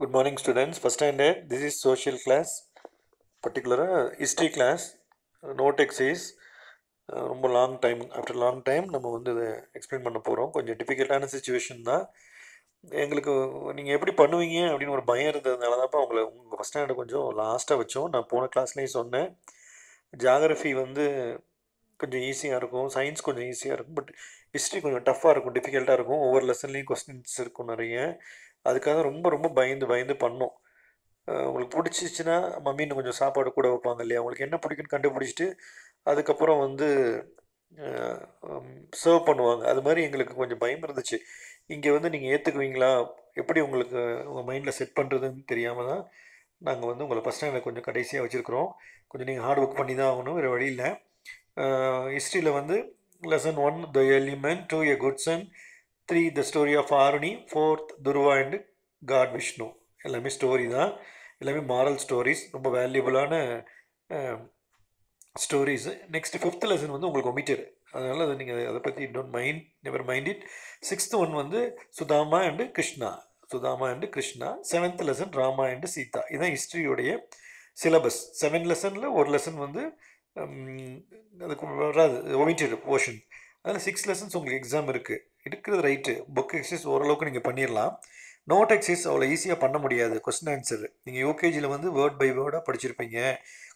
Good morning students first standard this is social class பர்டிகுலராக history class note exercise ரொம்ப long time after long time நம்ம வந்து இதை explain பண்ண போகிறோம் கொஞ்சம் டிஃபிகல்ட்டான சுச்சுவேஷன் தான். எங்களுக்கு நீங்கள் எப்படி பண்ணுவீங்க அப்படின்னு ஒரு பயம் இருந்ததுனால தான்ப்பா உங்களை உங்கள் ஃபஸ்ட் ஸ்டாண்டர்ட் கொஞ்சம் லாஸ்ட்டாக வச்சோம். நான் போன கிளாஸ்லேயும் சொன்னேன். ஜாகிரஃபி வந்து கொஞ்சம் ஈஸியாக இருக்கும். சயின்ஸ் கொஞ்சம் ஈஸியாக இருக்கும். பட் ஹிஸ்ட்ரி கொஞ்சம் டஃப்பாக இருக்கும் டிஃபிகல்ட்டாக இருக்கும். ஒவ்வொரு லெசன்லேயும் கொஸ்டின்ஸ் இருக்கும் நிறைய. அதுக்காக ரொம்ப ரொம்ப பயந்து பயந்து பண்ணோம். உங்களுக்கு பிடிச்சிச்சின்னா மம்மின்னு கொஞ்சம் சாப்பாடு கூட வைப்பாங்க இல்லையா? உங்களுக்கு என்ன பிடிக்குன்னு கண்டுபிடிச்சிட்டு அதுக்கப்புறம் வந்து சர்வ் பண்ணுவாங்க. அது மாதிரி எங்களுக்கு கொஞ்சம் பயம் இருந்துச்சு. இங்கே வந்து நீங்கள் ஏற்றுக்குவீங்களா எப்படி உங்களுக்கு உங்கள் மைண்டில் செட் பண்ணுறதுன்னு தெரியாமல் தான் நாங்கள் வந்து உங்களை ஃபஸ்ட் ஸ்டாண்டர்ட் கொஞ்சம் கடைசியாக வச்சுருக்குறோம். கொஞ்சம் நீங்கள் ஹார்ட் ஒர்க் பண்ணி தான் ஆகணும் வேறு வழி இல்லை. ஹிஸ்ட்ரியில் வந்து lesson one the element two a good son three the story of Aruni fourth Dhruva and god Vishnu எல்லாமே ஸ்டோரி தான். எல்லாமே மாரல் ஸ்டோரிஸ் ரொம்ப வேல்யூபுளான ஸ்டோரிஸு நெக்ஸ்ட் ஃபிஃப்த் லெசன் வந்து உங்களுக்கு ஒமிட்டர் அதனால் அதை நீங்கள் அதை பற்றி don't mind never mind it sixth one வந்து Sudama and Krishna Sudama and Krishna seventh lesson Rama and Sita இதுதான் ஹிஸ்ட்ரியோடைய சிலபஸ் செவன் லெசனில் ஒரு லெசன் வந்து அதுக்கு வராது ஒமிட்டட் போர்ஷன் அதில் சிக்ஸ் லெசன்ஸ் உங்களுக்கு எக்ஸாம் இருக்குது இருக்கிறது ரைட்டு புக் எக்ஸசைஸ் ஓரளவுக்கு நீங்கள் பண்ணிடலாம் நோட் எக்ஸசைஸ் அவ்வளோ ஈஸியாக பண்ண முடியாது. கொஸ்டின் ஆன்சர் நீங்கள் யூகேஜியில் வந்து வேர்ட் பை வேர்டாக படிச்சிருப்பீங்க.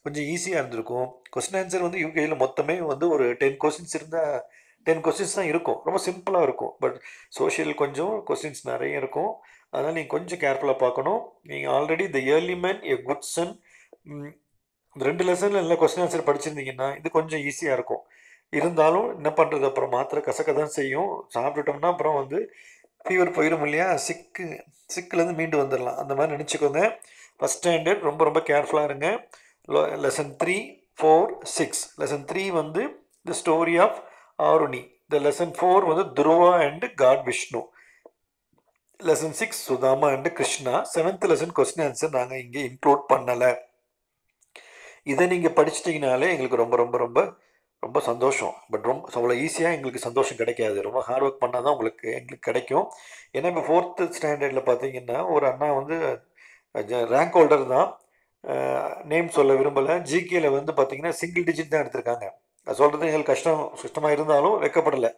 கொஞ்சம் ஈஸியாக இருந்திருக்கும். கொஸ்டின் ஆன்சர் வந்து யூகேஜியில் மொத்தமே வந்து ஒரு டென் கொஸ்டின்ஸ் இருந்தால் டென் கொஸ்டின்ஸ் தான் இருக்கும். ரொம்ப சிம்பிளாக இருக்கும். பட் சோஷியல் கொஞ்சம் கொஸ்டின்ஸ் நிறைய இருக்கும். அதனால் நீங்கள் கொஞ்சம் கேர்ஃபுல்லாக பார்க்கணும். நீங்கள் already the early man a good son இந்த ரெண்டு லெசனில் நல்லா கொஸ்டின் ஆன்சர் படிச்சிருந்தீங்கன்னா இது கொஞ்சம் ஈஸியாக இருக்கும். இருந்தாலும் என்ன பண்ணுறது அப்புறம் மாத்திரை கசக்க தான் செய்யும். சாப்பிட்டுட்டோம்னா அப்புறம் வந்து ஃபீவர் போயிடும் இல்லையா? சிக்கு சிக்குலேருந்து மீண்டு வந்துடலாம் அந்த மாதிரி நினச்சிக்கோங்க. ஃபஸ்ட் ஸ்டாண்டர்ட் ரொம்ப ரொம்ப கேர்ஃபுல்லாக இருங்க. Lesson three four six lesson three வந்து the story of Aruni the lesson four வந்து Dhruva and god Vishnu lesson six Sudama and Krishna seventh lesson question answer நாங்கள் இங்கே இன்க்ளூட் பண்ணலை. இதை நீங்கள் படிச்சிட்டிங்கனாலே எங்களுக்கு ரொம்ப ரொம்ப ரொம்ப ரொம்ப சந்தோஷம். பட் ரொம்ப அவ்வளோ ஈஸியாக எங்களுக்கு சந்தோஷம் கிடைக்காது. ரொம்ப ஹார்ட் ஒர்க் பண்ணால் தான் உங்களுக்கு எங்களுக்கு கிடைக்கும். ஏன்னா இப்போ ஃபோர்த்து ஸ்டாண்டர்டில் பார்த்தீங்கன்னா ஒரு அண்ணா வந்து ரேங்க் ஹோல்டர் தான். நேம் சொல்ல விரும்பலை. ஜிகேயில் வந்து பார்த்தீங்கன்னா சிங்கிள் டிஜிட் தான் எடுத்திருக்காங்க. அது சொல்கிறது எங்களுக்கு கஷ்டம் கஷ்டமாக இருந்தாலும் வைக்கப்படலை.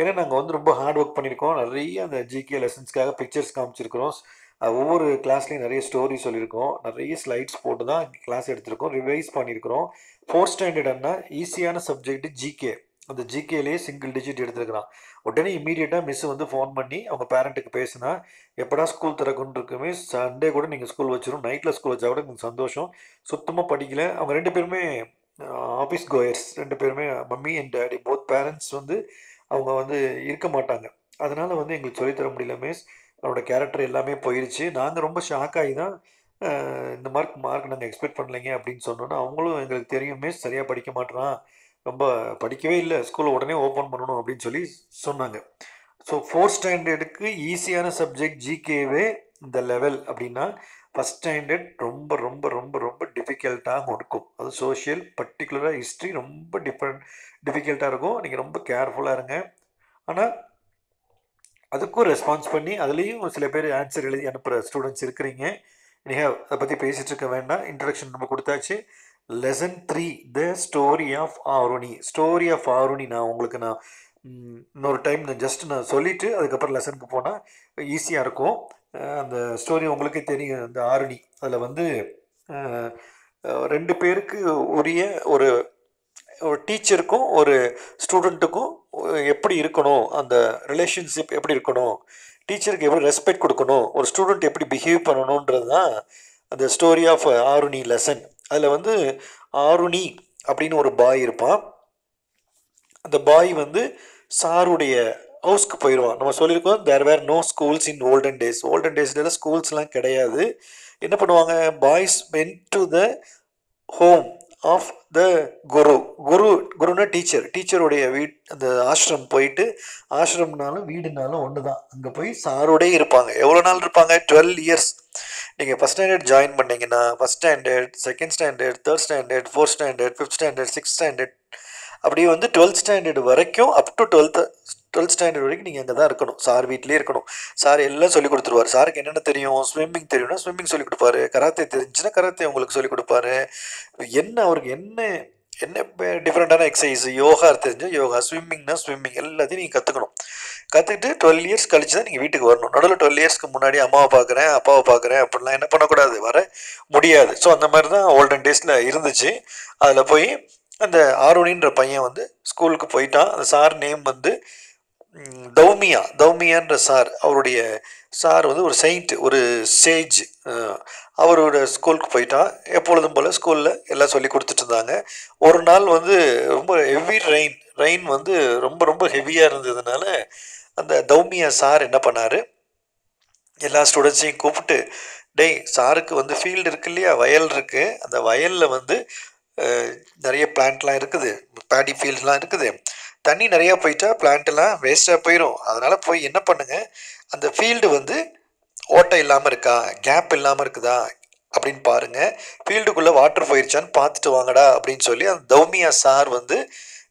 ஏன்னா நாங்கள் வந்து ரொம்ப ஹார்ட் ஒர்க் பண்ணியிருக்கோம் நிறைய அந்த ஜிகே லெசன்ஸ்க்காக பிக்சர்ஸ் காமிச்சிருக்கிறோம். ஒவ்வொரு கிளாஸ்லேயும் நிறைய ஸ்டோரி சொல்லியிருக்கோம். நிறைய ஸ்லைட்ஸ் போட்டு தான் கிளாஸ் எடுத்திருக்கோம். ரிவைஸ் பண்ணியிருக்கிறோம். ஃபோர்த் ஸ்டாண்டர்ட்னா ஈஸியான சப்ஜெக்ட் ஜிகே அந்த ஜிகேலேயே சிங்கிள் டிஜிட் எடுத்துருக்கிறான். உடனே இமீடியட்டாக மிஸ் வந்து ஃபோன் பண்ணி அவங்க பேரண்ட்டுக்கு பேசினா எப்படா ஸ்கூல் திறக்குன்னு இருக்குமே சண்டே கூட நீங்கள் ஸ்கூல் வச்சிடும் நைட்டில் ஸ்கூல் வச்சா கூட எனக்கு சந்தோஷம். சுத்தமாக படிக்கல. அவங்க ரெண்டு பேருமே ஆஃபீஸ் கோயர்ஸ் ரெண்டு பேருமே mummy and daddy both parents வந்து அவங்க வந்து இருக்க மாட்டாங்க. அதனால் வந்து எங்களுக்கு சொல்லித் தர முடியல மிஸ் அவரோட கேரக்டர் எல்லாமே போயிடுச்சு நாங்கள் ரொம்ப ஷாக் ஆகி தான் இந்த மார்க் மார்க் நாங்கள் எக்ஸ்பெக்ட் பண்ணலைங்க அப்படின்னு சொன்னோன்னா அவங்களும் எங்களுக்கு தெரியும் மிஸ் சரியாக படிக்க மாட்றான் ரொம்ப படிக்கவே இல்லை ஸ்கூலில் உடனே ஓப்பன் பண்ணணும் அப்படின்னு சொல்லி சொன்னாங்க. ஸோ ஃபோர்த் ஸ்டாண்டர்டுக்கு ஈஸியான சப்ஜெக்ட் ஜிகேவே இந்த லெவல் அப்படின்னா ஃபஸ்ட் ஸ்டாண்டர்ட் ரொம்ப ரொம்ப ரொம்ப ரொம்ப டிஃபிகல்ட்டாக இருக்கும் அது சோஷியல் பர்டிகுலராக ஹிஸ்ட்ரி ரொம்ப டிஃப்ரெண்ட் டிஃபிகல்ட்டாக இருக்கும். நீங்கள் ரொம்ப கேர்ஃபுல்லாக இருங்க. ஆனால் அதுக்கும் ரெஸ்பான்ஸ் பண்ணி அதுலேயும் சில பேர் ஆன்சர் எழுதி அனுப்புகிற ஸ்டூடெண்ட்ஸ் இருக்கிறீங்க. நீங்கள் அதை பற்றி பேசிகிட்டு இருக்க வேண்டாம். இன்ட்ரடக்ஷன் நம்ம கொடுத்தாச்சு. Lesson three the story of Aruni. Story of Aruni நான் உங்களுக்கு நான் இன்னொரு டைம் நான் ஜஸ்ட் நான் சொல்லிவிட்டு அதுக்கப்புறம் லெசனுக்கு போனால் ஈஸியாக இருக்கும். அந்த ஸ்டோரி உங்களுக்கே தெரியும். அந்த ஆருணி. அதில் வந்து ரெண்டு பேருக்கு உரிய ஒரு ஒரு டீச்சருக்கும் ஒரு ஸ்டூடெண்ட்டுக்கும் எப்படி இருக்கணும் அந்த ரிலேஷன்ஷிப் எப்படி இருக்கணும் டீச்சருக்கு எப்படி ரெஸ்பெக்ட் கொடுக்கணும் ஒரு ஸ்டூடெண்ட் எப்படி பிஹேவ் பண்ணணுன்றது தான் அந்த ஸ்டோரி ஆஃப் ஆருணி லெசன் அதில் வந்து ஆருணி அப்படின்னு ஒரு பாய் இருப்பான். அந்த பாய் வந்து சாருடைய ஹவுஸ்க்கு போயிடுவான் நம்ம சொல்லியிருக்கோம் there were no schools in olden days olden டேஸ்ல ஸ்கூல்ஸ்லாம் கிடையாது. என்ன பண்ணுவாங்க? Boys went to the home of the guru. Guru குருனா teacher டீச்சருடைய வீட் அந்த ஆசிரம் போயிட்டு ஆசிரம்னாலும் வீடுனாலும் ஒன்று தான் அங்கே போய் சாரோடே இருப்பாங்க. எவ்வளோ நாள் இருப்பாங்க? டுவெல் இயர்ஸ் நீங்கள் ஃபஸ்ட் ஸ்டாண்டர்ட் ஜாயின் பண்ணீங்கன்னா first standard second standard third standard fourth standard fifth standard sixth standard அப்படியே வந்து டுவெல்த் ஸ்டாண்டர்ட் வரைக்கும் up to twelfth twelfth standard வரைக்கும் நீங்கள் அங்கே தான் இருக்கணும். சார் வீட்லேயே இருக்கணும். சார் எல்லாம் சொல்லி கொடுத்துருவார். சாருக்கு என்னென்ன தெரியும்? ஸ்விம்மிங் தெரியும்னா ஸ்விம்மிங் சொல்லி கொடுப்பாரு. கராத்தே தெரிஞ்சுன்னா கராத்தே உங்களுக்கு சொல்லிக் கொடுப்பாரு. என்ன அவருக்கு என்ன என்ன டிஃப்ரெண்ட்டான எக்ஸசைஸ் யோகா தெரிஞ்சால் யோகா. ஸ்விம்மிங்னா ஸ்விம்மிங் எல்லாத்தையும் நீங்கள் கற்றுக்கணும் கற்றுக்கிட்டு டுவெல் இயர்ஸ் கழிச்சு தான் நீங்கள் வீட்டுக்கு வரணும். நடுவில் டுவெல் இயர்ஸ்க்கு முன்னாடி அம்மாவை பார்க்குறேன் அப்பாவை பார்க்குறேன் அப்படிலாம் என்ன பண்ணக்கூடாது? வர முடியாது. ஸோ அந்த மாதிரி தான் ஓல்டன் டேஸில் இருந்துச்சு. அதில் போய் அந்த ஆரோனின்ற பையன் வந்து ஸ்கூலுக்கு போயிட்டான். அந்த சார் நேம் வந்து தௌமியா தௌமியான்ற சார் அவருடைய சார் வந்து ஒரு செயிண்ட் ஒரு சேஜ் அவரோட ஸ்கூலுக்கு போயிட்டான் எப்பொழுதும் போல் ஸ்கூலில் எல்லாம் சொல்லி கொடுத்துட்டு இருந்தாங்க. ஒரு நாள் வந்து ரொம்ப ஹெவி ரெயின் ரெயின் வந்து ரொம்ப ரொம்ப ஹெவியாக இருந்ததுனால அந்த தௌமியா சார் என்ன பண்ணார்? எல்லா ஸ்டூடெண்ட்ஸையும் கூப்பிட்டு டேய் சாருக்கு வந்து ஃபீல்டு இருக்கு இல்லையா? வயல் இருக்குது அந்த வயலில் வந்து நிறைய பிளான்ட்லாம் இருக்குது. பேடி ஃபீல்ட்லாம் இருக்குது. தண்ணி நிறையா போயிட்டா பிளான்ட்டெல்லாம் வேஸ்ட்டாக போயிடும் அதனால் போய் என்ன பண்ணுங்கள் அந்த ஃபீல்டு வந்து ஓட்டை இல்லாமல் இருக்கா? கேப் இல்லாமல் இருக்குதா? அப்படின்னு பாருங்கள் ஃபீல்டுக்குள்ளே வாட்டர் போயிருச்சான்னு பார்த்துட்டு வாங்கடா அப்படின்னு சொல்லி அந்த தௌமியா சார் வந்து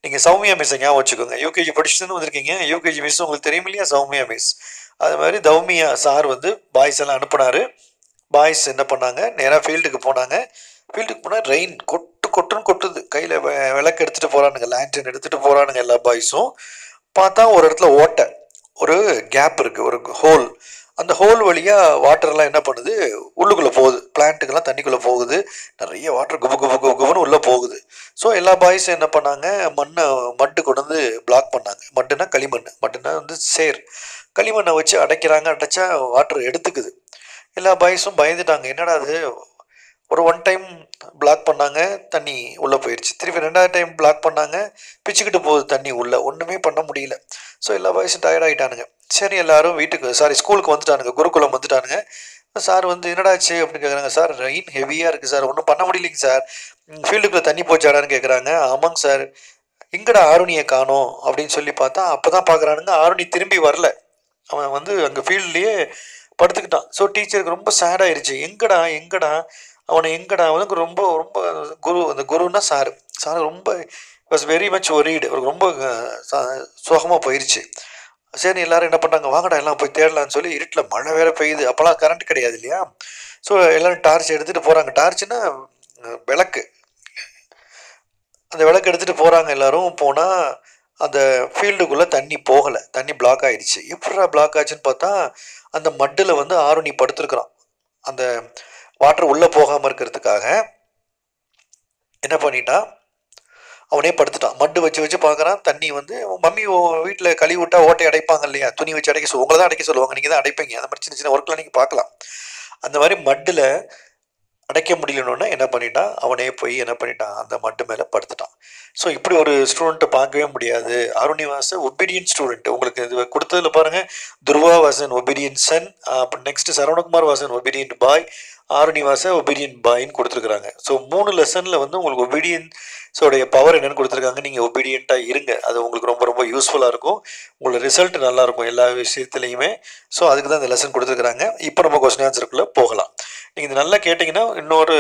நீங்கள் சௌமியா மிஸ்ஸை ஞாபகம் வச்சுக்கோங்க. யூகேஜி படிச்சுன்னு வந்திருக்கீங்க. யூகேஜி மிஸ் உங்களுக்கு தெரியும் இல்லையா? சௌமியா மிஸ் அது மாதிரி தௌமியா சார் வந்து பாய்ஸ் எல்லாம் அனுப்புனார். பாய்ஸ் என்ன பண்ணாங்க? நேராக ஃபீல்டுக்கு போனாங்க. ஃபீல்டுக்கு போனால் ரெயின் கொட்டு கொட்டுன்னு கொட்டுது. கையில் விளக்கு எடுத்துகிட்டு போகிறானுங்க லேண்டன் எடுத்துகிட்டு போகிறானுங்க எல்லா பாய்ஸும் பார்த்தா ஒரு இடத்துல ஓட்டை. ஒரு கேப் இருக்குது ஒரு ஹோல் அந்த ஹோல் வழியாக வாட்டர்லாம் என்ன பண்ணுது? உள்ளுக்குள்ளே போகுது. பிளான்ட்டுக்கெல்லாம் தண்ணிக்குள்ளே போகுது. நிறைய வாட்டர் குபு குபு குபு குபுன்னு உள்ளே போகுது. ஸோ எல்லா பாய்ஸும் என்ன பண்ணாங்க? மண்ணை மட்டு கொண்டு வந்து பிளாக் பண்ணாங்க. மட்டுனா களிமண் மட்டுனா வந்து சேர். களிமண்ணை வச்சு அடைக்கிறாங்க. அடைச்சா வாட்டர் எடுத்துக்குது. எல்லா பாய்ஸும் பயந்துட்டாங்க. என்னடா அது ஒரு ஒன் டைம் பிளாக் பண்ணாங்க தண்ணி உள்ளே போயிடுச்சு திருப்பி ரெண்டாவது டைம் பிளாக் பண்ணாங்க பிச்சுக்கிட்டு போகுது தண்ணி உள்ளே. ஒன்றுமே பண்ண முடியல. ஸோ எல்லா பாய்ஸும் டயர்ட் ஆகிட்டானுங்க சரி எல்லாரும் வீட்டுக்கு சாரி ஸ்கூலுக்கு வந்துட்டானுங்க. குருகுலம் வந்துட்டானுங்க. சார் வந்து என்னடாச்சு அப்படின்னு கேட்குறாங்க சார் ரெயின் ஹெவியாக இருக்குது சார். ஒன்றும் பண்ண முடியலைங்க சார். ஃபீல்டுக்குள்ளே தண்ணி போச்சாடான்னு கேட்குறாங்க ஆமாங்க சார். எங்கடா ஆருணியை காணோம்? அப்படின்னு சொல்லி பார்த்தா அப்போ தான் பார்க்குறானுங்க ஆருணி திரும்பி வரல. அவன் வந்து அங்கே ஃபீல்ட்லேயே படுத்துக்கிட்டான். ஸோ டீச்சருக்கு ரொம்ப சேடாயிருச்சு எங்கடா எங்கடா? அவனை எங்கடா அவனுக்கு ரொம்ப ரொம்ப குரு அந்த குருன்னா சார். சாரு ரொம்ப வாஸ் வெரி மச் ஒரீடு அவருக்கு ரொம்ப சோகமாக போயிடுச்சு சரி எல்லாரும் என்ன பண்ணாங்க வாங்கடா எல்லாம் போய் தேடலாம்னு சொல்லி இருட்டில் மழை வேற பெய்யுது. அப்போல்லாம் கரண்ட் கிடையாது இல்லையா? ஸோ எல்லாரும் டார்ச் எடுத்துகிட்டு போகிறாங்க டார்ச்னா விளக்கு. அந்த விளக்கு எடுத்துகிட்டு போகிறாங்க எல்லோரும். போனால் அந்த ஃபீல்டுக்குள்ளே தண்ணி போகலை. தண்ணி பிளாக் ஆகிடுச்சு எப்படா பிளாக் ஆச்சுன்னு பார்த்தா அந்த மட்டில் வந்து ஆருணி படுத்துருக்குறான். அந்த வாட்டர் உள்ளே போகாமல் இருக்கிறதுக்காக என்ன பண்ணிட்டான் அவனே படுத்துட்டான். மட்டு வச்சு வச்சு பார்க்குறான் தண்ணி வந்து உன் மம்மி வீட்டில் கழுவி விட்டா ஓட்டை அடைப்பாங்க இல்லையா? துணி வச்சு அடைக்க சொல் உங்களை தான் அடைக்க சொல்லுவாங்க. நீங்கள் தான் அடைப்பீங்க. அந்த மாதிரி சின்ன சின்ன ஒர்க்கெலாம் நீங்கள் பார்க்கலாம் அந்த மாதிரி மட்டில் அடைக்க முடியலன்னு என்ன பண்ணிட்டான் அவனே போய் என்ன பண்ணிட்டான்? அந்த மட்டு மேலே படுத்துட்டான். ஸோ இப்படி ஒரு ஸ்டூடெண்ட்டை பார்க்கவே முடியாது. அருணிவாசன் ஒபீடியன் ஸ்டூடெண்ட் உங்களுக்கு இது கொடுத்ததில் பாருங்கள் Dhruva was an obedient son அப்புறம் next Saravanakumar was an obedient boy Aruni was a பாயின்னு கொடுத்துருக்குறாங்க. ஸோ மூணு லெசனில் வந்து உங்களுக்கு ஒபீடியன்ஸோடைய பவர் என்னென்னு கொடுத்துருக்காங்க. நீங்கள் ஒபீடியண்ட்டாக இருங்க. அது உங்களுக்கு ரொம்ப ரொம்ப யூஸ்ஃபுல்லாக இருக்கும். உங்களோட ரிசல்ட் நல்லாயிருக்கும் எல்லா விஷயத்துலையுமே. ஸோ அதுக்கு தான் இந்த லெசன் கொடுத்துருக்குறாங்க. இப்போ நம்ம கொஸ்டின் ஆன்சருக்குள்ளே போகலாம். நீங்கள் இது நல்லா கேட்டிங்கன்னா இன்னொரு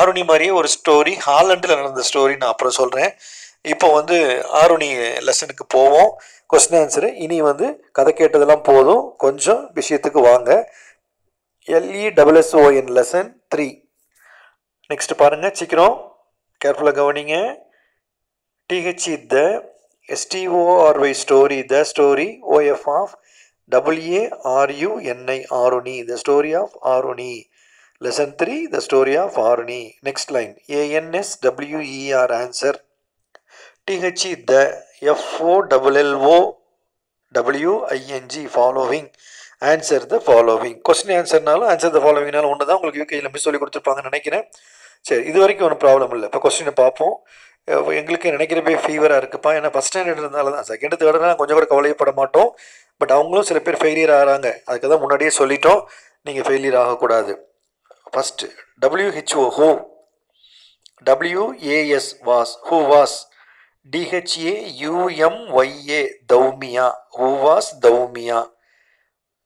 ஆருணி மாதிரியே ஒரு ஸ்டோரி ஹாலண்டில் நடந்த ஸ்டோரி நான் அப்புறம் சொல்கிறேன் இப்போ வந்து ஆருணி லெசனுக்கு போவோம். கொஸ்டின் ஆன்சரு இனி வந்து கதை கேட்டதெல்லாம் போதும். கொஞ்சம் விஷயத்துக்கு வாங்க. L E double S O N lesson three next பாருங்கள் சீக்கிரம். கேர்ஃபுல்லாக கவனிங்க. T H E the S T O R Y story the story O F of W A R U N I Aruni the story of Aruni lesson three the story of Aruni next line A N S W E R answer T H E the F O double L O W I N G following answer the following question ஆன்சர்னாலும் answer the ஃபாலோவிங்னாலும் ஒன்று தான் உங்களுக்கு யூகேயில் miss சொல்லி கொடுத்துருப்பாங்கன்னு நினைக்கிறேன். சரி இது வரைக்கும் ஒன்றும் ப்ராப்ளம் இல்லை. இப்போ கொஸ்டினை பார்ப்போம். எங்களுக்கு நினைக்கிறப்பே ஃபீவராக இருக்குப்பா. ஏன்னா ஃபஸ்ட் ஸ்டாண்டர்ட் இருந்தால தான். செகண்ட் தேர்டுனா கொஞ்சம் கூட கவலைப்பட மாட்டோம். பட் அவங்களும் சில பேர் ஃபெயிலியர் ஆகிறாங்க. அதுக்கு தான் முன்னாடியே சொல்லிட்டோம். நீங்கள் ஃபெயிலியர் ஆகக்கூடாது. First W H O who W A S was who was T H A U M Y A Dhaumya who was Dhaumya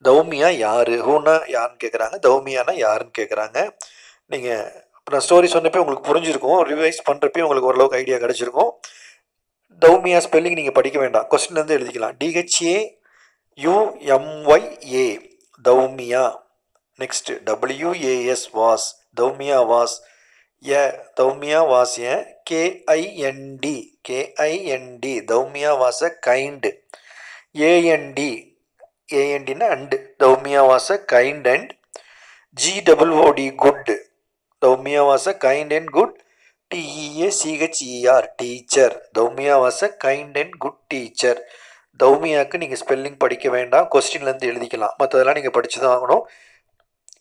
Dhaumya யார்? ஹூனா யாருன்னு கேட்குறாங்க தௌமியானா யாருன்னு கேட்குறாங்க நீங்கள் இப்போ நான் ஸ்டோரி சொன்னப்போ உங்களுக்கு புரிஞ்சிருக்கும். ரிவைஸ் பண்ணுறப்பே உங்களுக்கு ஓரளவுக்கு ஐடியா கிடச்சிருக்கும். தௌமியா ஸ்பெல்லிங் நீங்கள் படிக்க வேண்டாம். கொஸ்டின்லேருந்து எழுதிக்கலாம். T H A U M Y A Dhaumya. Next W A S was Dhaumya was a Dhaumya was a. K I N D K I N D Dhaumya was a A N D ஏஎன்டினா and Dhaumya was a kind and G double O D good Dhaumya was a kind and good T E A C H E R teacher Dhaumya was a kind and good teacher தௌமியாவுக்கு நீங்கள் spelling படிக்க வேண்டாம். கொஸ்டின்லேருந்து எழுதிக்கலாம். மற்றதெல்லாம் நீங்கள் படித்து தான் ஆகணும்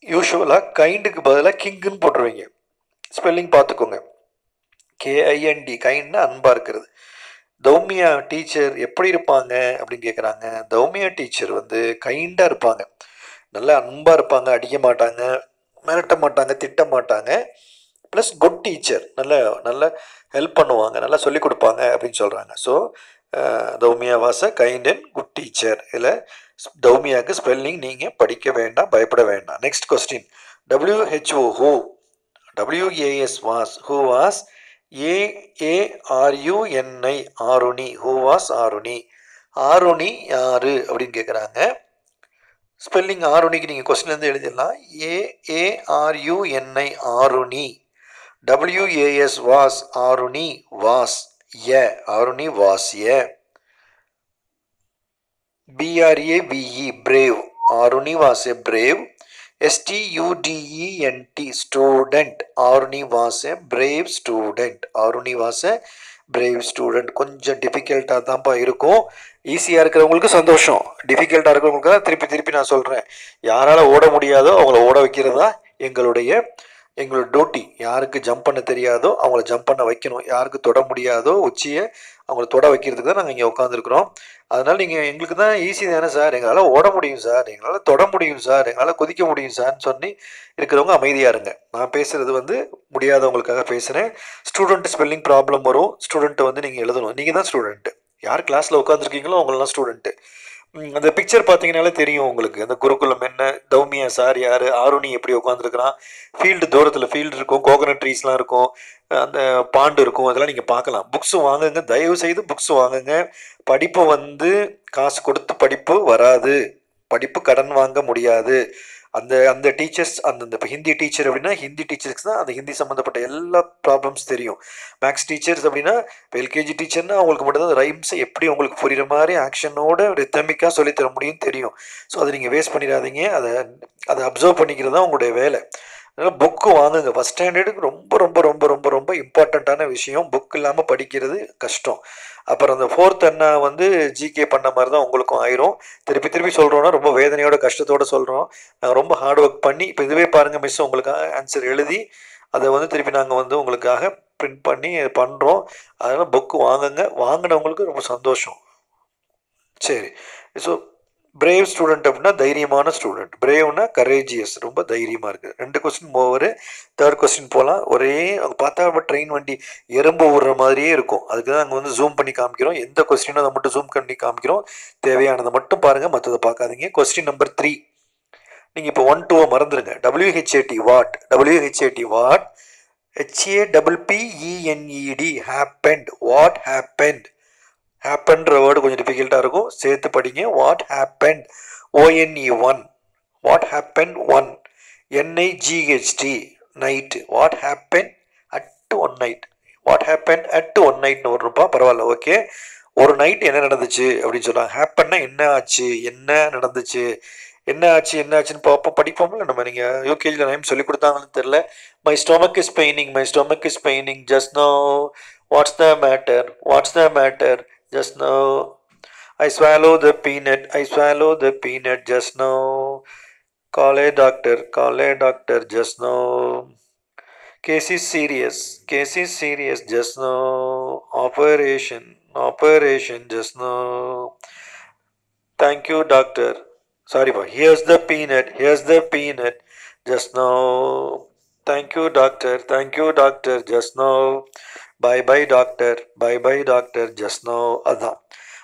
யூஸ்வலாக கைண்டுக்கு பதிலாக கிங்குன்னு போட்டுருவீங்க. ஸ்பெல்லிங் பார்த்துக்கோங்க. கேஐஎன்டி கைண்ட்னா அன்பாக இருக்கிறது. தௌமியா டீச்சர் எப்படி இருப்பாங்க அப்படின்னு கேட்குறாங்க தௌமியா டீச்சர் வந்து கைண்டாக இருப்பாங்க. நல்லா அன்பாக இருப்பாங்க அடிக்க மாட்டாங்க மிரட்ட மாட்டாங்க திட்ட மாட்டாங்க. ப்ளஸ் குட் டீச்சர் நல்ல நல்ல ஹெல்ப் பண்ணுவாங்க நல்லா சொல்லிக் கொடுப்பாங்க அப்படின்னு சொல்கிறாங்க so தௌமியா was a kind and good teacher இதில் தௌமியாவுக்கு ஸ்பெல்லிங் நீங்கள் படிக்க வேண்டாம் பயப்பட வேண்டாம். Next question WHO who W A S was who was A A R U N I Aruni who was Aruni. Aruni யாரு அப்படின்னு கேட்குறாங்க ஸ்பெல்லிங் ஆருணிக்கு நீங்கள் கொஸ்டின்லேருந்து எழுதிடலாம். ஏஏஆர்யூஎன்ஐ Aruni. W A S was Aruni was a Aruni was a பிஆர்ஏபிஇ brave Aruni was a brave எஸ்டியூடிஇஎன்டி student Aruni was brave student Aruni was brave student கொஞ்சம் டிஃபிகல்ட்டாக தான்ப்பா இருக்கும். ஈஸியாக இருக்கிறவங்களுக்கு சந்தோஷம். டிஃபிகல்ட்டாக இருக்கிறவங்களுக்கு தான் திருப்பி திருப்பி நான் சொல்கிறேன் யாரால் ஓட முடியாதோ அவங்கள ஓட வைக்கிறது தான் எங்களுடைய எங்களோட டியூட்டி யாருக்கு ஜம்ப் பண்ண தெரியாதோ அவங்கள ஜம்ப் பண்ண வைக்கணும். யாருக்கு தொட முடியாதோ உச்சியை அவங்கள தொட வைக்கிறதுக்கு தான் நாங்கள் இங்கே உட்காந்துருக்குறோம் அதனால் நீங்கள் எங்களுக்கு தான் ஈஸி தானே சார்? எங்களால் ஓட முடியும் சார். எங்களால் தொட முடியும் சார். எங்களால் குதிக்க முடியும் சார்னு சொல்லி இருக்கிறவங்க அமைதியாக இருங்க. நான் பேசுகிறது வந்து முடியாதவங்களுக்காக பேசுகிறேன் ஸ்டூடெண்ட் ஸ்பெல்லிங் ப்ராப்ளம் வரும். ஸ்டூடெண்ட்டை வந்து நீங்கள் எழுதணும். நீங்கள் தான் ஸ்டூடெண்ட்டு யார் கிளாஸில் உட்காந்துருக்கீங்களோ அவங்களெலாம் ஸ்டூடெண்ட்டு அந்த பிக்சர் பார்த்தீங்கனாலே தெரியும் உங்களுக்கு. அந்த குருகுலம் என்ன தௌமியா சார் யார் ஆருணி எப்படி உட்காந்துருக்குறான் ஃபீல்டு தூரத்தில் ஃபீல்டு இருக்கும் கோகனட் ட்ரீஸ்லாம் இருக்கும் அந்த பாண்டு இருக்கும் அதெல்லாம் நீங்கள் பார்க்கலாம். புக்ஸ் வாங்குங்க தயவு செய்து புக்ஸ் வாங்குங்க. படிப்பு வந்து காசு கொடுத்து படிப்பு வராது. படிப்பு கடன் வாங்க முடியாது. அந்த அந்த டீச்சர்ஸ் அந்த இப்போ ஹிந்தி டீச்சர் அப்படின்னா ஹிந்தி டீச்சர்ஸ்க்கு தான் அந்த ஹிந்தி சம்மந்தப்பட்ட எல்லா ப்ராப்ளம்ஸ் தெரியும். மேக்ஸ் டீச்சர்ஸ் அப்படின்னா எல்கேஜி டீச்சர்னா அவங்களுக்கு மட்டும்தான் ரைம்ஸை எப்படி உங்களுக்கு புரிகிற மாதிரி ஆக்ஷனோட ரித்தமிக்காக சொல்லித்தர முடியும் தெரியும். ஸோ அதை நீங்கள் வேஸ்ட் பண்ணிடாதீங்க. அதை அதை அப்சர்வ் பண்ணிக்கிறது தான் உங்களுடைய வேலை. அதனால் புக்கு வாங்குங்க. ஃபஸ்ட் ஸ்டாண்டர்டுக்கு ரொம்ப ரொம்ப ரொம்ப ரொம்ப ரொம்ப இம்பார்ட்டண்ட்டான விஷயம் புக் இல்லாமல் படிக்கிறது கஷ்டம். அப்புறம் அந்த ஃபோர்த் அண்ணா வந்து ஜிகே பண்ண மாதிரி தான் உங்களுக்கும் ஆயிரும். திருப்பி திருப்பி சொல்கிறோன்னா ரொம்ப வேதனையோட கஷ்டத்தோடு சொல்கிறோம் நாங்கள் ரொம்ப ஹார்ட் ஒர்க் பண்ணி இப்போ இதுவே பாருங்கள் மிஸ் உங்களுக்காக ஆன்சர் எழுதி அதை வந்து திருப்பி நாங்கள் வந்து உங்களுக்காக பிரிண்ட் பண்ணி பண்ணுறோம் அதனால் புக்கு வாங்குங்க. வாங்கினவங்களுக்கு ரொம்ப சந்தோஷம். சரி. ஸோ பிரேவ் ஸ்டூடெண்ட் அப்படின்னா தைரியமான ஸ்டூடெண்ட் பிரேவ்னா கரேஜியஸ் ரொம்ப தைரியமாக இருக்குது ரெண்டு கொஸ்டின் ஓவர் தேர்ட் கொஸ்டின் போகலாம் ஒரே அங்கே பார்த்தா நம்ம ட்ரெயின் வண்டி எறும்பு விடுற மாதிரியே இருக்கும். அதுக்கு தான் அங்கே வந்து ஜூம் பண்ணி காமிக்கிறோம். எந்த கொஸ்டினோ அதை மட்டும் ஜூம் பண்ணி காமிக்கிறோம். தேவையானதை மட்டும் பாருங்கள் மற்றதை பார்க்காதீங்க. கொஸ்டின் நம்பர் த்ரீ நீங்கள் இப்போ ஒன் டூவை மறந்துடுங்க W H A T what W H A T what H A double P E N E D happened what happened ஹேப்பன்ற word கொஞ்சம் டிஃபிகல்ட்டாக இருக்கும். சேர்த்து படிங்க. What happen O N E one what happen one N I G H T night what happen at one night what happen at one நைட்னு வரும்ப்பா பரவாயில்ல. Okay ஒரு night என்ன நடந்துச்சு அப்படின்னு சொல்கிறாங்க ஹேப்பன்னா என்ன ஆச்சு? என்ன நடந்துச்சு? என்ன ஆச்சு? என்ன ஆச்சுன்னு பார்ப்போம். படிப்போம்ல நம்ம நீங்கள் யூகேஜியில் நேம் சொல்லி கொடுத்தாங்கன்னு தெரில my stomach is paining my stomach is paining just now what's the matter what's the matter just now. I swallow the peanut, I swallow the peanut just now. Call a doctor, call a doctor just now. Case is serious, case is serious just now. Operation, operation just now. Thank you, doctor. Sorry, boy. Here's the peanut, here's the peanut just now. Thank you, doctor, thank you, doctor just now. Bye bye doctor bye bye doctor just now அதுதான்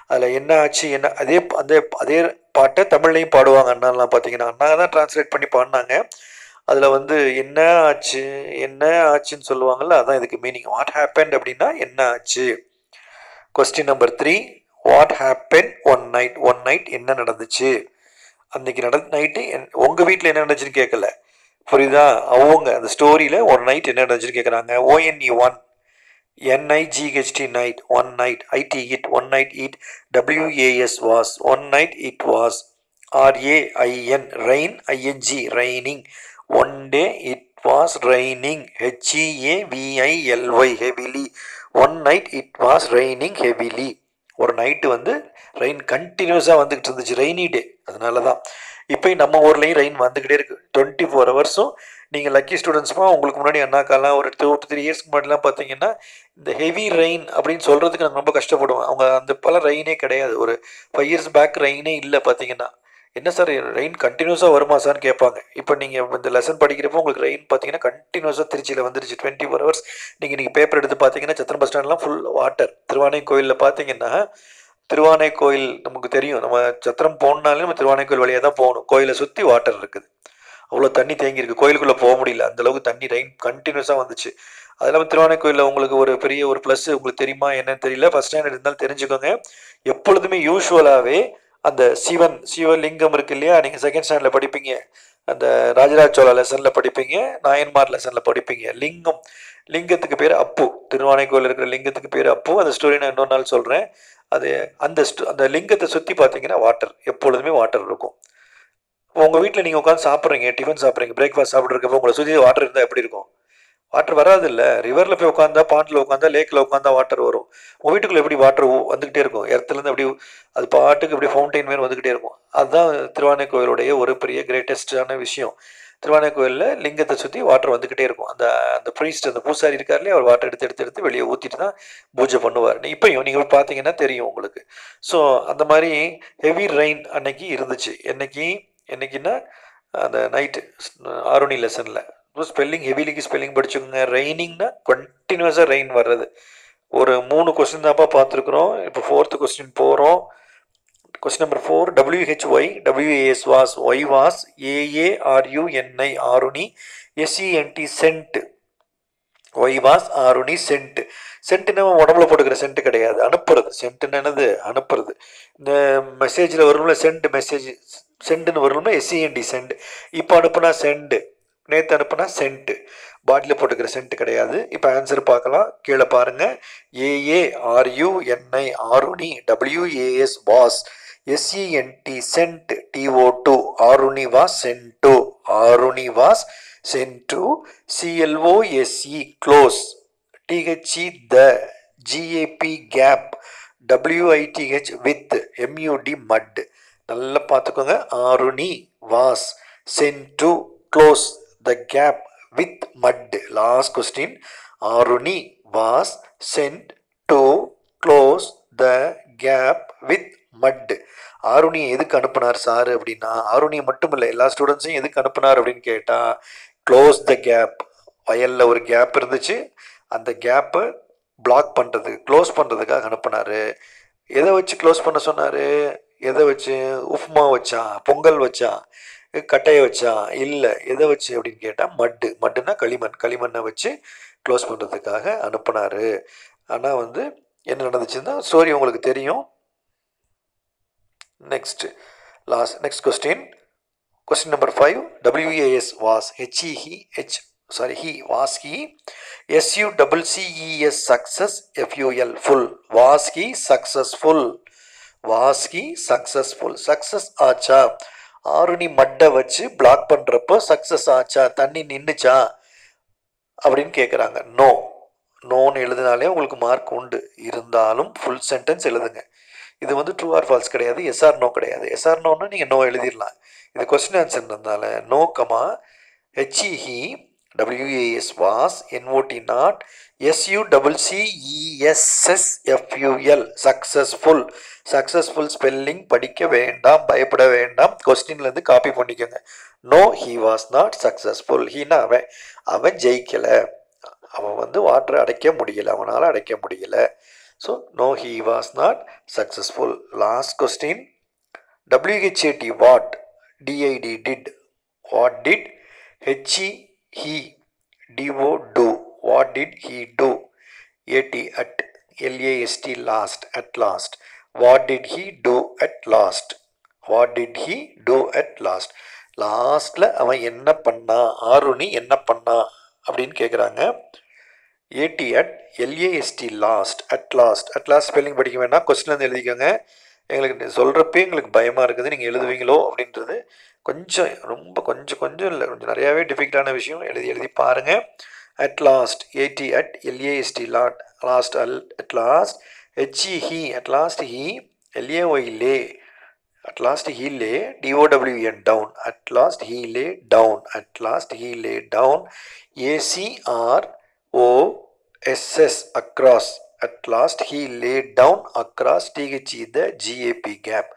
அதில் என்ன ஆச்சு? என்ன அதே அதே அதே பாட்டை தமிழ்லையும் பாடுவாங்க அண்ணாலாம் பார்த்தீங்கன்னா அண்ணா தான் டிரான்ஸ்லேட் பண்ணி பாடினாங்க. அதில் வந்து என்ன ஆச்சு? என்ன ஆச்சுன்னு சொல்லுவாங்கள்ல அதான் இதுக்கு மீனிங் வாட் ஹேப்பன் அப்படின்னா என்ன ஆச்சு? Question number three what happen one night one night என்ன நடந்துச்சு? அன்னைக்கு நட நைட்டு உங்கள் வீட்டில் என்ன நடந்துச்சுன்னு கேட்கல புரியுதா? அவங்க அந்த ஸ்டோரியில் ஒன் நைட் என்ன நடந்துச்சுன்னு கேட்குறாங்க ONE one NIGHT night one night ID it one night it WAS was one night it was R A I N rain ING raining one day it was raining ஹெச்இஏவிஐஎல்ஒய் heavily one night it was raining heavily ஒரு night வந்து rain கண்டினியூஸாக வந்துக்கிட்டு இருந்துச்சு rainy day அதனால தான் இப்போ நம்ம ஊர்லேயும் ரெயின் வந்துக்கிட்டே இருக்குது டுவெண்ட்டி ஃபோர் ஹவர்ஸும் நீங்கள் லக்கி ஸ்டூடெண்ட்ஸ்மா உங்களுக்கு முன்னாடி அண்ணாக்காலாம் ஒரு டூ த்ரீ இயர்ஸ்க்கு முன்னாடிலாம் பார்த்தீங்கன்னா இந்த ஹெவி ரெயின் அப்படின்னு சொல்கிறதுக்கு நாங்கள் ரொம்ப கஷ்டப்படுவோம். அவங்க அந்த பல ரெயினே கிடையாது. ஒரு ஃபைவ் இயர்ஸ் பேக் ரெயினே இல்லை பார்த்தீங்கன்னா என்ன சார் ரெயின் கண்டினியூஸாக வருமா சார்னு கேட்பாங்க இப்போ நீங்கள் இந்த லெசன் படிக்கிறப்போ உங்களுக்கு ரெயின் பார்த்தீங்கன்னா கண்டினியூஸாக திருச்சியில் வந்துருச்சு. டுவெண்ட்டி ஃபோர் ஹவர்ஸ் நீங்கள் நீங்கள் பேப்பர் எடுத்து பார்த்தீங்கன்னா சத்திரம் பஸ் ஸ்டாண்ட்லாம் ஃபுல் வாட்டர் திருவானை கோயிலில் பார்த்தீங்கன்னா திருவானை கோயில் நமக்கு தெரியும். நம்ம சத்திரம் போகணுனாலே நம்ம திருவானை கோயில் வழியாக தான் போகணும். கோயிலை சுற்றி வாட்டர் இருக்குது. அவ்வளோ தண்ணி தேங்கி இருக்கு. கோயிலுக்குள்ளே போக முடியல. அந்த அளவுக்கு தண்ணி ரெயின் கண்டினியூஸாக வந்துச்சு. அது இல்லாமல் திருவானை கோயிலில் உங்களுக்கு ஒரு பெரிய ஒரு ப்ளஸ் உங்களுக்கு தெரியுமா என்னன்னு தெரியல. ஃபஸ்ட் ஸ்டாண்டர்ட் இருந்தாலும் தெரிஞ்சுக்கோங்க. எப்பொழுதுமே யூஸ்வலாகவே அந்த சிவன் சிவலிங்கம் இருக்கு இல்லையா? நீங்கள் செகண்ட் ஸ்டாண்டர்டில் படிப்பீங்க. அந்த ராஜராஜ சோழா லெசனில் படிப்பீங்க. நாயன்மார் லெசனில் படிப்பீங்க. லிங்கம் லிங்கத்துக்கு பேர் அப்பு. திருவானைக்கோயில் இருக்கிற லிங்கத்துக்கு பேர் அப்பு. அந்த ஸ்டோரி நான் இன்னொரு நாள் சொல்கிறேன் அது அந்த ஸ்டு- அந்த லிங்கத்தை சுற்றி பார்த்தீங்கன்னா வாட்டர் எப்பொழுதுமே வாட்டர் இருக்கும். உங்கள் வீட்டில் நீங்கள் உட்காந்து சாப்பிட்றீங்க டிஃபன் சாப்பிட்றீங்க பிரேக்ஃபாஸ்ட் சாப்பிட்றப்போ உங்களை சுற்றி வாட்டர் இருந்தால் எப்படி இருக்கும்? வாட்டர் வராது இல்லை ரிவரில் போய் உட்காந்தா பாண்டில் உட்காந்தா லேக்கில் உட்காந்தா வாட்டர் வரும். உங்கள் வீட்டுக்குள்ளே எப்படி வாட்டர் வந்துக்கிட்டே இருக்கும்? இடத்துலேருந்து அப்படி அது பாட்டுக்கு இப்படி ஃபவுண்டைன் மாரி வந்துக்கிட்டே இருக்கும். அதுதான் திருவானை கோயிலுடைய ஒரு பெரிய கிரேட்டஸ்டான விஷயம். திருவானை கோயிலில் லிங்கத்தை சுற்றி வாட்டர் வந்துக்கிட்டே இருக்கும். அந்த அந்த ப்ரீஸ்ட் அந்த பூசாரி இருக்கார்லையே அவர் வாட்டர் எடுத்து எடுத்து எடுத்து வெளியே ஊற்றிட்டு தான் பூஜை பண்ணுவார். இப்பயும் நீங்கள் பார்த்தீங்கன்னா தெரியும் உங்களுக்கு. ஸோ அந்த மாதிரி ஹெவி ரெயின் அன்னைக்கு இருந்துச்சு. என்னைக்கு? என்னைக்குன்னா அந்த நைட்டு ஆரோனி லெசனில் ஸ்பெல்லிங் ஹெவிலிக்கு ஸ்பெல்லிங் படிச்சுக்கோங்க. ரெய்னிங்னா கண்டினியூஸாக ரெயின் வர்றது. ஒரு மூணு கொஸ்டின் தான்ப்பா பார்த்துருக்குறோம். இப்போ ஃபோர்த்து கொஸ்டின் போகிறோம் question number four W H Y W A S was why was A A R U N I Aruni S E N T sent why was Aruni sent சென்ட்னா உடம்புல போட்டுக்கிற send கிடையாது. அனுப்புறது. சென்ட்னு என்னது? அனுப்புறது. இந்த மெசேஜில் வரும்ல சென்ட் மெசேஜ் சென்ட்னு வரும்ல எஸ்சிஎன்டி சென்ட் இப்போ அனுப்புனா சென்ட் நேற்று அனுப்புனா சென்ட் பாட்டில் போட்டுக்கிற சென்ட் கிடையாது. இப்போ ஆன்சர் பார்க்கலாம். கீழே பாருங்க. A A R U N I Aruni W A S was S E N T sent T O to Aruni was sent to Aruni was sent C L O S E close T H E the G A P gap W I T H with M U D mud நல்லா பார்த்துக்கோங்க. Aruni was. Sent to close the gap with mud last question Aruni was. Sent to close the gap with mud ஆருணியை எதுக்கு அனுப்புனார் sir அப்படின்னா ஆருணியை மட்டும் இல்லை எல்லா ஸ்டூடெண்ட்ஸையும் எதுக்கு அனுப்புனார் அப்படின்னு கேட்டால் க்ளோஸ் த கேப் வயலில் ஒரு கேப் இருந்துச்சு. அந்த கேப்பை பிளாக் பண்ணுறதுக்கு க்ளோஸ் பண்ணுறதுக்காக அனுப்புனார். எதை வச்சு க்ளோஸ் பண்ண சொன்னார்? எதை வச்சு? உப்மா வச்சா? பொங்கல் வச்சா? கட்டையை வச்சா? இல்லை எதை வச்சு அப்படின்னு கேட்டால் மட்டு மட்டுன்னா களிமண். களிமண்ணை வச்சு க்ளோஸ் பண்ணுறதுக்காக அனுப்புனார். ஆனால் வந்து என்ன நடந்துச்சுன்னா ஸ்டோரி உங்களுக்கு தெரியும். Next last next question question number five W A S was H E he H sorry he was he S U double C E S success F U L full was he successful was he successful success ஆச்சா? ஆருணி மட்டை வச்சு black பண்ணுறப்போ success ஆச்சா? தண்ணி நின்றுச்சா அப்படின்னு கேட்குறாங்க no நோன்னு எழுதினாலே உங்களுக்கு மார்க் உண்டு. இருந்தாலும் ஃபுல் சென்டென்ஸ் எழுதுங்க. இது வந்து ட்ரூ ஆர் ஃபால்ஸ் கிடையாது. எஸ்ஆர் நோ கிடையாது. எஸ்ஆர் நோன்னா நீங்கள் நோ எழுதிடலாம். இது question ஆன்சர்ன்றதுனால no comma H E he W A S was N O T not S U double C E S S F U L successful successful spelling படிக்க வேண்டாம் பயப்பட வேண்டாம். கொஸ்டின்லேருந்து காப்பி பண்ணிக்கோங்க. No he was not successful Heena அவன் அவன் ஜெயிக்கலை. அவன் வந்து வாட்டரை அடைக்க முடியல. அவனால் அடைக்க முடியல. So no he was not successful last question W H A T what D I D did what did H E he D O do what did he do A T at L A S T last at last what did he do at last what did he do at last லாஸ்ட்டில் அவன் என்ன பண்ணா? ஆருணி என்ன பண்ணா? அப்படின்னு கேட்குறாங்க A T at L A S T last at last at last spelling படிக்க வேணாம். கொஸ்டின் வந்து எழுதிக்கோங்க. எங்களுக்கு சொல்கிறப்பே எங்களுக்கு பயமாக இருக்குது நீங்கள் எழுதுவீங்களோ அப்படின்றது கொஞ்சம் ரொம்ப கொஞ்சம் கொஞ்சம் இல்லை. கொஞ்சம் நிறையாவே டிஃபிகல்ட்டான விஷயம். எழுதி எழுதி பாருங்கள் at last A T at L A S T lot last all at last H E he at last he L A Y lay at last he lay down down. He lay down he lay down. At last he lay down. At last he lay down across T H E the G A P the at last he gap.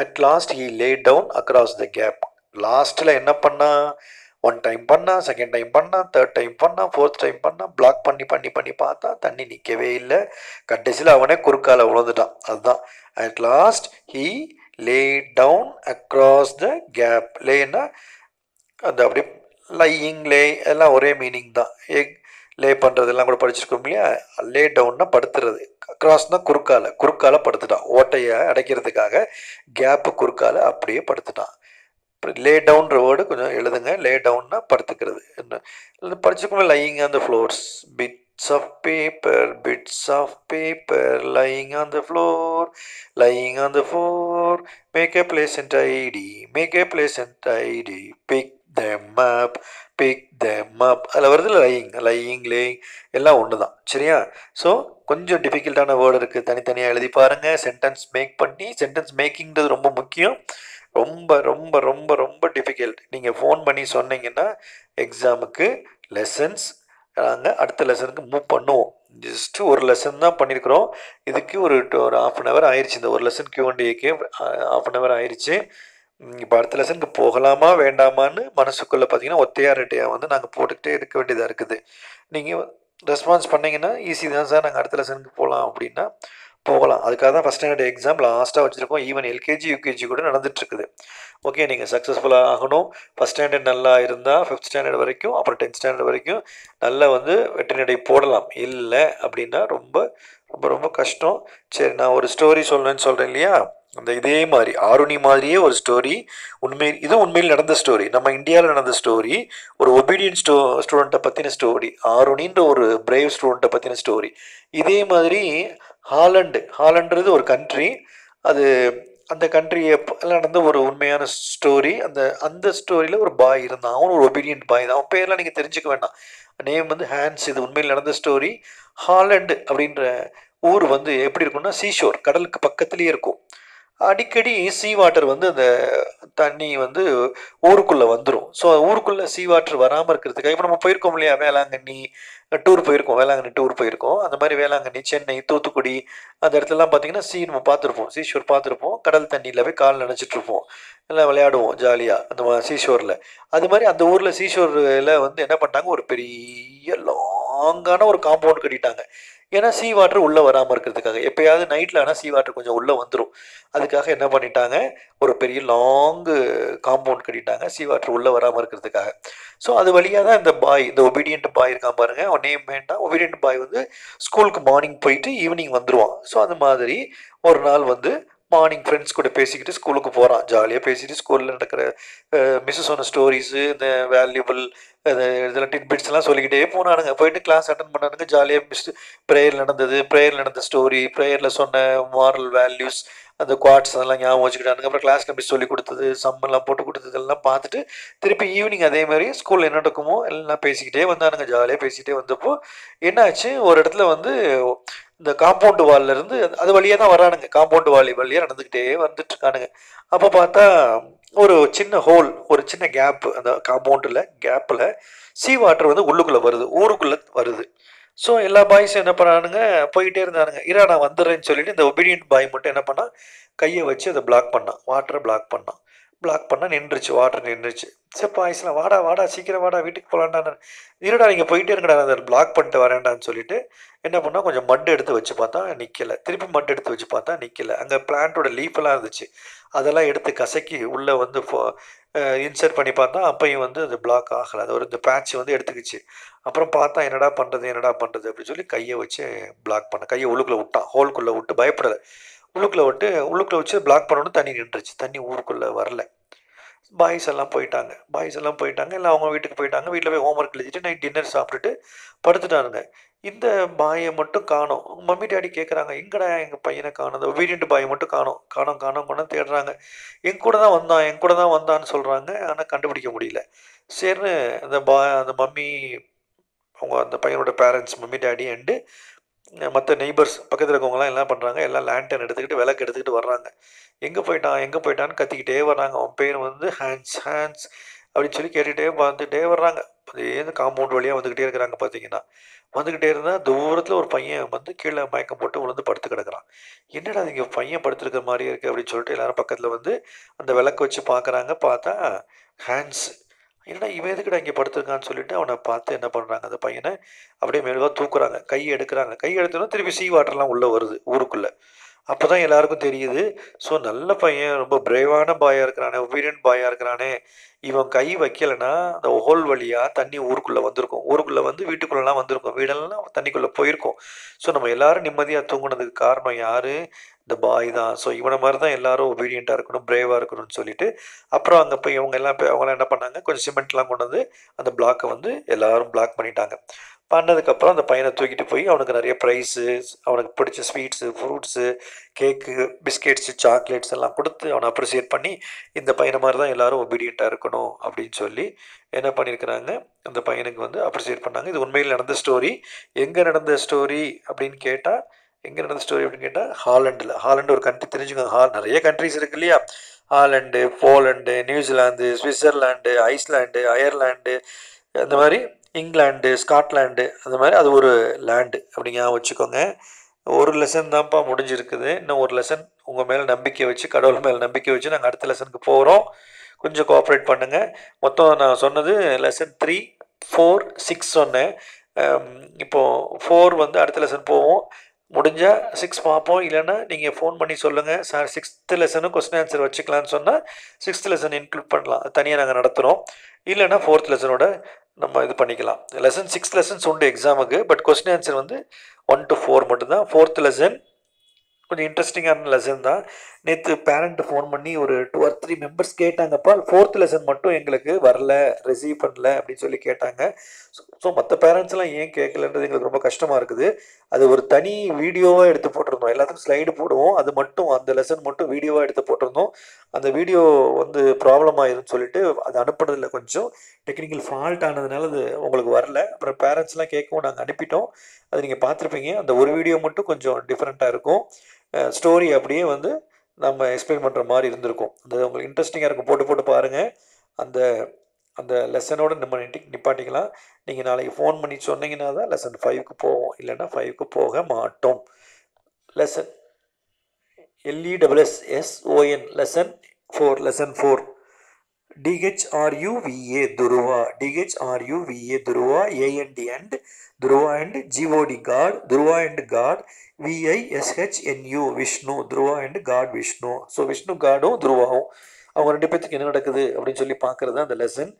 At last he lay down across the gap. லாஸ்ட்டில் என்ன பண்ணா? One time பண்ணா second time பண்ணா third time பண்ணா fourth time பண்ணா block பண்ணி பண்ணி பண்ணி பார்த்தா தண்ணி நிற்கவே இல்லை. கடைசியில் அவனே குறுக்கால விழுந்துட்டான். அதுதான். At last he lay down across the gap லேன்னா அந்த அப்படியே லையிங் லே எல்லாம் ஒரே மீனிங் தான். எக் லே பண்ணுறதெல்லாம் கூட படிச்சிருக்கோம் இல்லையா? லே டவுன்னா படுத்துறது. அக்ராஸ்னால் குறுக்கால. குறுக்கால படுத்துட்டான். ஓட்டையை அடைக்கிறதுக்காக கேப்பு குறுக்கால அப்படியே படுத்துட்டான். லே டவுன்ற வேர்டு கொஞ்சம் எழுதுங்க. லே டவுன்னா படுத்துக்கிறது. என்ன? படிச்சுக்கணும் lying on the floors bits of paper bits of paper lying on the floor lying on the floor make a place and ID make a place and ID pick them up pick them up அதில் வருது lying lying laying எல்லாம் ஒன்று தான் சரியா? So கொஞ்சம் டிஃபிகல்ட்டான word இருக்குது தனித்தனியாக எழுதி பாருங்கள் சென்டென்ஸ் மேக் பண்ணி சென்டென்ஸ் மேக்கிங்கிறது ரொம்ப முக்கியம். ரொம்ப ரொம்ப ரொம்ப ரொம்ப டிஃபிகல்ட் நீங்கள் ஃபோன் பண்ணி சொன்னீங்கன்னா எக்ஸாமுக்கு லெசன்ஸ் நாங்கள் அடுத்த லெசனுக்கு மூவ் பண்ணுவோம். ஜஸ்ட்டு ஒரு லெசன் தான் பண்ணியிருக்கிறோம் இதுக்கு ஒரு ஒரு ஆஃப் அன் ஹவர் ஆயிடுச்சு இந்த ஒரு லெசன் கியூ அண்ட் ஏக்கு ஆஃப் அன் ஹவர் ஆயிடுச்சு இப்போ அடுத்த லெசனுக்கு போகலாமா வேண்டாமான்னு மனசுக்குள்ளே பார்த்தீங்கன்னா ஒத்தையா ரெட்டையாக வந்து நாங்கள் போட்டுக்கிட்டே இருக்க வேண்டியதாக இருக்குது. நீங்கள் ரெஸ்பான்ஸ் பண்ணிங்கன்னா ஈஸி தான் சார் நாங்கள் அடுத்த லெசனுக்கு போகலாம் அப்படின்னா போகலாம். அதுக்காக தான் ஃபஸ்ட் ஸ்டாண்டர்ட் எக்ஸாம் லாஸ்ட்டாக வச்சுருக்கோம். ஈவன் எல்கேஜி யூகேஜி கூட நடந்துட்டுருக்குது ஓகே நீங்கள் சக்ஸஸ்ஃபுல்லாக ஆகணும். ஃபஸ்ட் ஸ்டாண்டர்ட் நல்லா இருந்தால் ஃபிஃப்த் ஸ்டாண்டர்ட் வரைக்கும் அப்புறம் டென்த் ஸ்டாண்டர்ட் வரைக்கும் நல்லா வந்து வெற்றிநடை போடலாம். இல்லை அப்படின்னா ரொம்ப ரொம்ப ரொம்ப கஷ்டம். சரி நான் ஒரு ஸ்டோரி சொல்லணும்னு சொல்கிறேன் இல்லையா? அந்த இதே மாதிரி ஆருணி மாதிரியே ஒரு ஸ்டோரி உண்மை இது உண்மையில் நடந்த ஸ்டோரி நம்ம இந்தியாவில் நடந்த ஸ்டோரி ஒரு ஒபீடியன் ஸ்டோ ஸ்டூடெண்ட்டை பற்றின ஸ்டோரி ஆருணின்ற ஒரு பிரேவ் ஸ்டூடெண்ட்டை பற்றின ஸ்டோரி இதே மாதிரி ஹாலண்டு ஹாலன்றது ஒரு கண்ட்ரி அது அந்த கண்ட்ரியை நடந்த ஒரு உண்மையான ஸ்டோரி அந்த அந்த ஸ்டோரியில் ஒரு பாய் இருந்தான். அவன் ஒரு ஒபீடியன்ட் பாய் தான். அவன் பேர்லாம் நீங்கள் தெரிஞ்சுக்க வேண்டாம். நேம் வந்து ஹேண்ட்ஸ் இது உண்மையில் நடந்த ஸ்டோரி ஹாலண்டு அப்படின்ற ஊர் வந்து எப்படி இருக்கும்னா சீஷோர் கடலுக்கு பக்கத்துலேயே இருக்கும். அடிக்கடி சீ வாட்டர் வந்து அந்த தண்ணி வந்து ஊருக்குள்ளே வந்துடும் ஸோ ஊருக்குள்ளே சீ வாட்டர் வராமல் இருக்கிறதுக்காக இப்போ நம்ம போயிருக்கோம் இல்லையா வேளாங்கண்ணி டூர் போயிருக்கோம் வேளாங்கண்ணி டூர் போயிருக்கோம். அந்த மாதிரி வேளாங்கண்ணி சென்னை தூத்துக்குடி அந்த இடத்துலலாம் பார்த்தீங்கன்னா சீ நம்ம பார்த்துருப்போம் சீஷோர் பார்த்துருப்போம் கடல் தண்ணியில் போய் கால் நினச்சிட்ருப்போம் எல்லாம் விளையாடுவோம் ஜாலியாக அந்த சீஷோரில் அது மாதிரி அந்த ஊரில் சீஷோரில் வந்து என்ன பண்ணிட்டாங்க ஒரு பெரிய லாங்கான ஒரு காம்பவுண்ட் கட்டிட்டாங்க. ஏன்னா சீ வாட்டர் உள்ளே வராமல் இருக்கிறதுக்காக. எப்போயாவது நைட்டில் ஆனால் சீ வாட்டர் கொஞ்சம் உள்ளே வந்துடும் அதுக்காக என்ன பண்ணிட்டாங்க? ஒரு பெரிய லாங்கு காம்பவுண்ட் கட்டிட்டாங்க. சீ வாட்டர் உள்ளே வராமல் இருக்கிறதுக்காக. ஸோ அது வழியாக தான் இந்த பாய் இந்த ஒபீடியன்ட் பாய் இருக்கான் பாருங்க. அவன் நேம் வேண்டாம் ஒபீடியன்ட் பாய் வந்து ஸ்கூலுக்கு மார்னிங் போயிட்டு ஈவினிங் வந்துடுவான் ஸோ அந்த மாதிரி ஒரு நாள் வந்து மார்னிங் ஃப்ரெண்ட்ஸ் கூட பேசிக்கிட்டு ஸ்கூலுக்கு போகிறான் ஜாலியாக பேசிட்டு ஸ்கூலில் நடக்கிற மிஸ்ஸஸ் சொன்ன ஸ்டோரிஸு இந்த வேல்யூபிள் இதெல்லாம் டிட்பிட்ஸ்லாம் சொல்லிக்கிட்டே போனானுங்க. போயிட்டு கிளாஸ் அட்டன் பண்ணானுங்க. ஜாலியாக மிஸ் ப்ரேயர் நடந்தது. ப்ரேயர் நடந்த ஸ்டோரி ப்ரேயரில் சொன்ன மாரல் வேல்யூஸ் அந்த குவாட்ஸ் அதெல்லாம் ஞாபகம் வச்சுக்கிட்டானுங்க. அப்புறம் கிளாஸில் மிஸ் சொல்லி கொடுத்தது சம்மெல்லாம் போட்டு கொடுத்ததெல்லாம் பார்த்துட்டு திருப்பி ஈவினிங் அதே மாதிரி ஸ்கூலில் என்ன நடக்குமோ எல்லாம் பேசிக்கிட்டே வந்தானுங்க. ஜாலியாக பேசிக்கிட்டே வந்தப்போ என்னாச்சு? ஒரு இடத்துல வந்து இந்த காம்பவுண்டு வால்லேருந்து அது வழியாக தான் வரானுங்க. காம்பவுண்டு வாலி வழியாக நடந்துக்கிட்டே வந்துட்டு இருக்கானுங்க. அப்போ பார்த்தா ஒரு சின்ன ஹோல் ஒரு சின்ன கேப் அந்த காம்பவுண்டில் கேப்பில் சீ வாட்டர் வந்து உள்ளுக்குள்ளே வருது ஊருக்குள்ளே வருது. ஸோ எல்லா பாய்ஸும் என்ன பண்ணானுங்க? போயிட்டே இருந்தானுங்க. இரா நான் வந்துடுறேன்னு சொல்லிட்டு இந்த ஒபீடியன்ட் பாய் மட்டும் என்ன பண்ணால் கையை வச்சு அதை பிளாக் பண்ணான். வாட்டரை பிளாக் பண்ணான். பிளாக் பண்ணால் நின்றுச்சு வாட்டர் நின்றுச்சு. சப்பா ஐஸ்லாம் வாடா வாடா சீக்கிரம் வாடா வீட்டுக்கு போகலான்டா இருடா நீங்கள் போயிட்டே இருக்கடா அதை பிளாக் பண்ணிட்டு வரேன்டான்னு சொல்லிட்டு என்ன பண்ணால் கொஞ்சம் மட் எடுத்து வச்சு பார்த்தா நிற்கலை திருப்பி மட் எடுத்து வச்சு பார்த்தா நிற்கலை அங்கே பிளான்ட்டோட லீஃபெல்லாம் இருந்துச்சு. அதெல்லாம் எடுத்து கசக்கி உள்ளே வந்து இன்சர்ட் பண்ணி பார்த்தா அப்பையும் வந்து அது பிளாக் ஆகலை. அது ஒரு இந்த பேட்ச் வந்து எடுத்துக்கிச்சு. அப்புறம் பார்த்தா என்னடா பண்ணுறது என்னடா பண்ணுறது அப்படின்னு சொல்லி கையை வச்சு பிளாக் பண்ண. கையை உள்ளுக்குள்ளே விட்டான். ஹோல்குள்ளே விட்டு பயப்படலை. உள்ளுக்குள்ளே விட்டு உள்ளுக்குள்ளே வச்சு பிளாக் பண்ணணும் தண்ணி நின்றுச்சு. தண்ணி ஊருக்குள்ளே வரல. பாய்ஸ் எல்லாம் போயிட்டாங்க. பாய்ஸ் எல்லாம் போயிட்டாங்க. இல்லை அவங்க வீட்டுக்கு போயிட்டாங்க. வீட்டில் போய் ஹோம்ஒர்க் எழுதிட்டு நைட் டின்னர் சாப்பிட்டுட்டு படுத்துட்டாருங்க இந்த பாயை மட்டும் காணோம். மம்மி டேடி கேட்குறாங்க எங்கடா எங்கள் பையனை காணும்? இந்த ஒபீடியன்ட் பாயை மட்டும் காணோம். காணோம் காணோம் கொண்டு தேடுறாங்க. என் கூட தான் வந்தான் என் கூட தான் வந்தான்னு சொல்கிறாங்க ஆனால் கண்டுபிடிக்க முடியல. சரின்னு அந்த பா அந்த மம்மி அவங்க அந்த பையனோட பேரண்ட்ஸ் மம்மி டேடி அண்டு மற்ற நெய்பர்ஸ் பக்கத்தில் இருக்கவங்களாம் என்ன பண்ணுறாங்க எல்லாம் லேண்டன் எடுத்துக்கிட்டு விளக்கு எடுத்துக்கிட்டு வர்றாங்க. எங்கே போயிட்டான் எங்கே போயிட்டான்னு கத்திக்கிட்டே வர்றாங்க. அவன் பேர் வந்து ஹேண்ட்ஸ் ஹேண்ட்ஸ் அப்படின்னு சொல்லி கேட்டுகிட்டே வந்துகிட்டே வர்றாங்க. அதே காம்பவுண்ட் வழியாக வந்துக்கிட்டே இருக்கிறாங்க பார்த்தீங்கன்னா வந்துக்கிட்டே இருந்தால் தூரத்தில் ஒரு பையன் வந்து கீழே மயக்கம் போட்டு விழுந்து படுத்து கிடக்கிறான். என்னடா இங்கே பையன் படுத்துருக்கிற மாதிரி இருக்குது அப்படின்னு சொல்லிட்டு எல்லாரும் பக்கத்தில் வந்து அந்த விளக்கு வச்சு பார்க்குறாங்க பார்த்தா ஹேண்ட்ஸ் என்னடா இவன் எதுக்கிட்ட இங்கே படுத்திருக்கான்னு சொல்லிட்டு அவனை பார்த்து என்ன பண்ணுறாங்க அந்த பையனை அப்படியே மெழுவாக தூக்குறாங்க. கை எடுக்கிறாங்க. கை எடுத்தோன்னா திருப்பி சீ வாட்டர்லாம் உள்ளே வருது ஊருக்குள்ளே. அப்போ தான் எல்லாருக்கும் தெரியுது ஸோ நல்ல பையன் ரொம்ப பிரேவான பாயாக இருக்கிறானே ஒபீடியன்ட் பாயாக இருக்கிறானே. இவன் கை வைக்கலைன்னா அந்த ஹோல் வழியாக தண்ணி ஊருக்குள்ளே வந்திருக்கும். ஊருக்குள்ளே வந்து வீட்டுக்குள்ளெல்லாம் வந்திருக்கும். வீடெல்லாம் தண்ணிக்குள்ளே போயிருக்கும். ஸோ நம்ம எல்லாரும் நிம்மதியாக தூங்குனதுக்கு காரணம் யார்? இந்த பாய் தான். ஸோ இவனை மாதிரி தான் எல்லாரும் ஒபீடியண்ட்டாக இருக்கணும் பிரேவாக இருக்கணும்னு சொல்லிட்டு அப்புறம் அங்கே போய் இவங்க எல்லாம் போய் அவங்களாம் என்ன பண்ணாங்க? கொஞ்சம் சிமெண்ட்லாம் கொண்டு வந்து அந்த பிளாக்கை வந்து எல்லாரும் பிளாக் பண்ணிட்டாங்க. பண்ணதுக்கப்புறம் அந்த பையனை தூக்கிட்டு போய் அவனுக்கு நிறைய ப்ரைஸு அவனுக்கு பிடிச்ச sweets fruits cake biscuits chocolates எல்லாம் கொடுத்து அவனை அப்ரிசியேட் பண்ணி இந்த பையனை மாதிரி தான் எல்லோரும் ஒபீடியண்ட்டாக இருக்கணும் அப்படின்னு சொல்லி என்ன பண்ணியிருக்கிறாங்க? அந்த பையனுக்கு வந்து அப்ரிசியேட் பண்ணாங்க. இது உண்மையில் நடந்த ஸ்டோரி எங்கே நடந்த ஸ்டோரி அப்படின்னு கேட்டால் எங்கே நடந்த ஸ்டோரி அப்படின்னு கேட்டால் ஹாலண்டில். ஹாலண்டு ஒரு கண்ட்ரி தெரிஞ்சுக்கோங்க. ஹால் நிறைய கண்ட்ரிஸ் இருக்கு இல்லையா? Holland Poland New Zealand Switzerland Iceland Ireland அந்த மாதிரி இங்கிலாண்டு ஸ்காட்லாண்டு அந்த மாதிரி அது ஒரு லேண்டு அப்படிங்க வச்சுக்கோங்க. ஒரு லெசன் தான்ப்பா முடிஞ்சிருக்குது. இன்னும் ஒரு லெசன் உங்கள் மேலே நம்பிக்கை வச்சு கடவுள் மேலே நம்பிக்கை வச்சு நாங்கள் அடுத்த லெசனுக்கு போகிறோம் கொஞ்சம் கோஆப்ரேட் பண்ணுங்கள் மொத்தம் நான் சொன்னது லெசன் த்ரீ ஃபோர் சிக்ஸ் சொன்னேன். இப்போது ஃபோர் வந்து அடுத்த லெசன் போவோம். முடிஞ்சால் சிக்ஸ் பார்ப்போம். இல்லைன்னா நீங்கள் ஃபோன் பண்ணி சொல்லுங்கள் சார் சிக்ஸ்த்து லெசனும் கொஸ்டின் ஆன்சர் வச்சுக்கலான்னு சொன்னால் சிக்ஸ்த் லெசன் இன்க்ளூட் பண்ணலாம். தனியாக நாங்கள் நடத்துகிறோம் இல்லைன்னா ஃபோர்த் லெசனோட நம்ம இது பண்ணிக்கலாம். லெசன் சிக்ஸ் லெசன்ஸ் உண்டு எக்ஸாமுக்கு பட் கொஸ்டின் ஆன்சர் வந்து ஒன் டு ஃபோர் மட்டும்தான். ஃபோர்த் லெசன் கொஞ்சம் இன்ட்ரெஸ்டிங்கான லெசன் தான். நேற்று பேரண்ட்டு ஃபோன் பண்ணி ஒரு டூ ஆர் த்ரீ மெம்பர்ஸ் கேட்டாங்கப்பா ஃபோர்த் லெசன் மட்டும் எங்களுக்கு வரல ரிசீவ் பண்ணல அப்படின்னு சொல்லி கேட்டாங்க. ஸோ மற்ற பேரண்ட்ஸ்லாம் ஏன் கேட்கலன்றது எங்களுக்கு ரொம்ப கஷ்டமாக இருக்குது. அது ஒரு தனி வீடியோவாக எடுத்து போட்டிருந்தோம். எல்லாத்துக்கும் ஸ்லைடு போடுவோம். அது மட்டும் அந்த லெசன் மட்டும் வீடியோவாக எடுத்து போட்டிருந்தோம். அந்த வீடியோ வந்து ப்ராப்ளம் ஆயிருன்னு சொல்லிட்டு அது அனுப்புனதில் கொஞ்சம். டெக்னிக்கல் ஃபால்ட் ஆனதுனால அது உங்களுக்கு வரல. அப்புறம் பேரண்ட்ஸ்லாம் கேட்கவும் நாங்கள் அனுப்பிட்டோம். அது நீங்கள் பார்த்துருப்பீங்க. அந்த ஒரு வீடியோ மட்டும் கொஞ்சம் டிஃப்ரெண்ட்டாக இருக்கும். ஸ்டோரி அப்படியே வந்து நம்ம எக்ஸ்பிளைன் பண்ணுற மாதிரி இருந்திருக்கும். அது உங்களுக்கு இன்ட்ரெஸ்டிங்காக இருக்கும். போட்டு போட்டு பாருங்கள் அந்த அந்த லெசனோட நம்ம நிட்டி நிப்பாட்டிக்கலாம். நீங்கள் நாளைக்கு ஃபோன் பண்ணி சொன்னீங்கன்னா தான் லெசன் ஃபைவ்க்கு போவோம். இல்லைன்னா ஃபைவ்க்கு போக மாட்டோம். Lesson L E double S S O N lesson four lesson four D H R U V A Dhruva D H R U V A Dhruva A N D and Dhruva and G O D god Dhruva and god V I S H N U Vishnu Dhruva and god Vishnu so Vishnu காடும் துருவாவும் அவங்க ரெண்டு பேர்த்துக்கு என்ன நடக்குது அப்படின்னு சொல்லி பார்க்குறது தான் அந்த லெசன்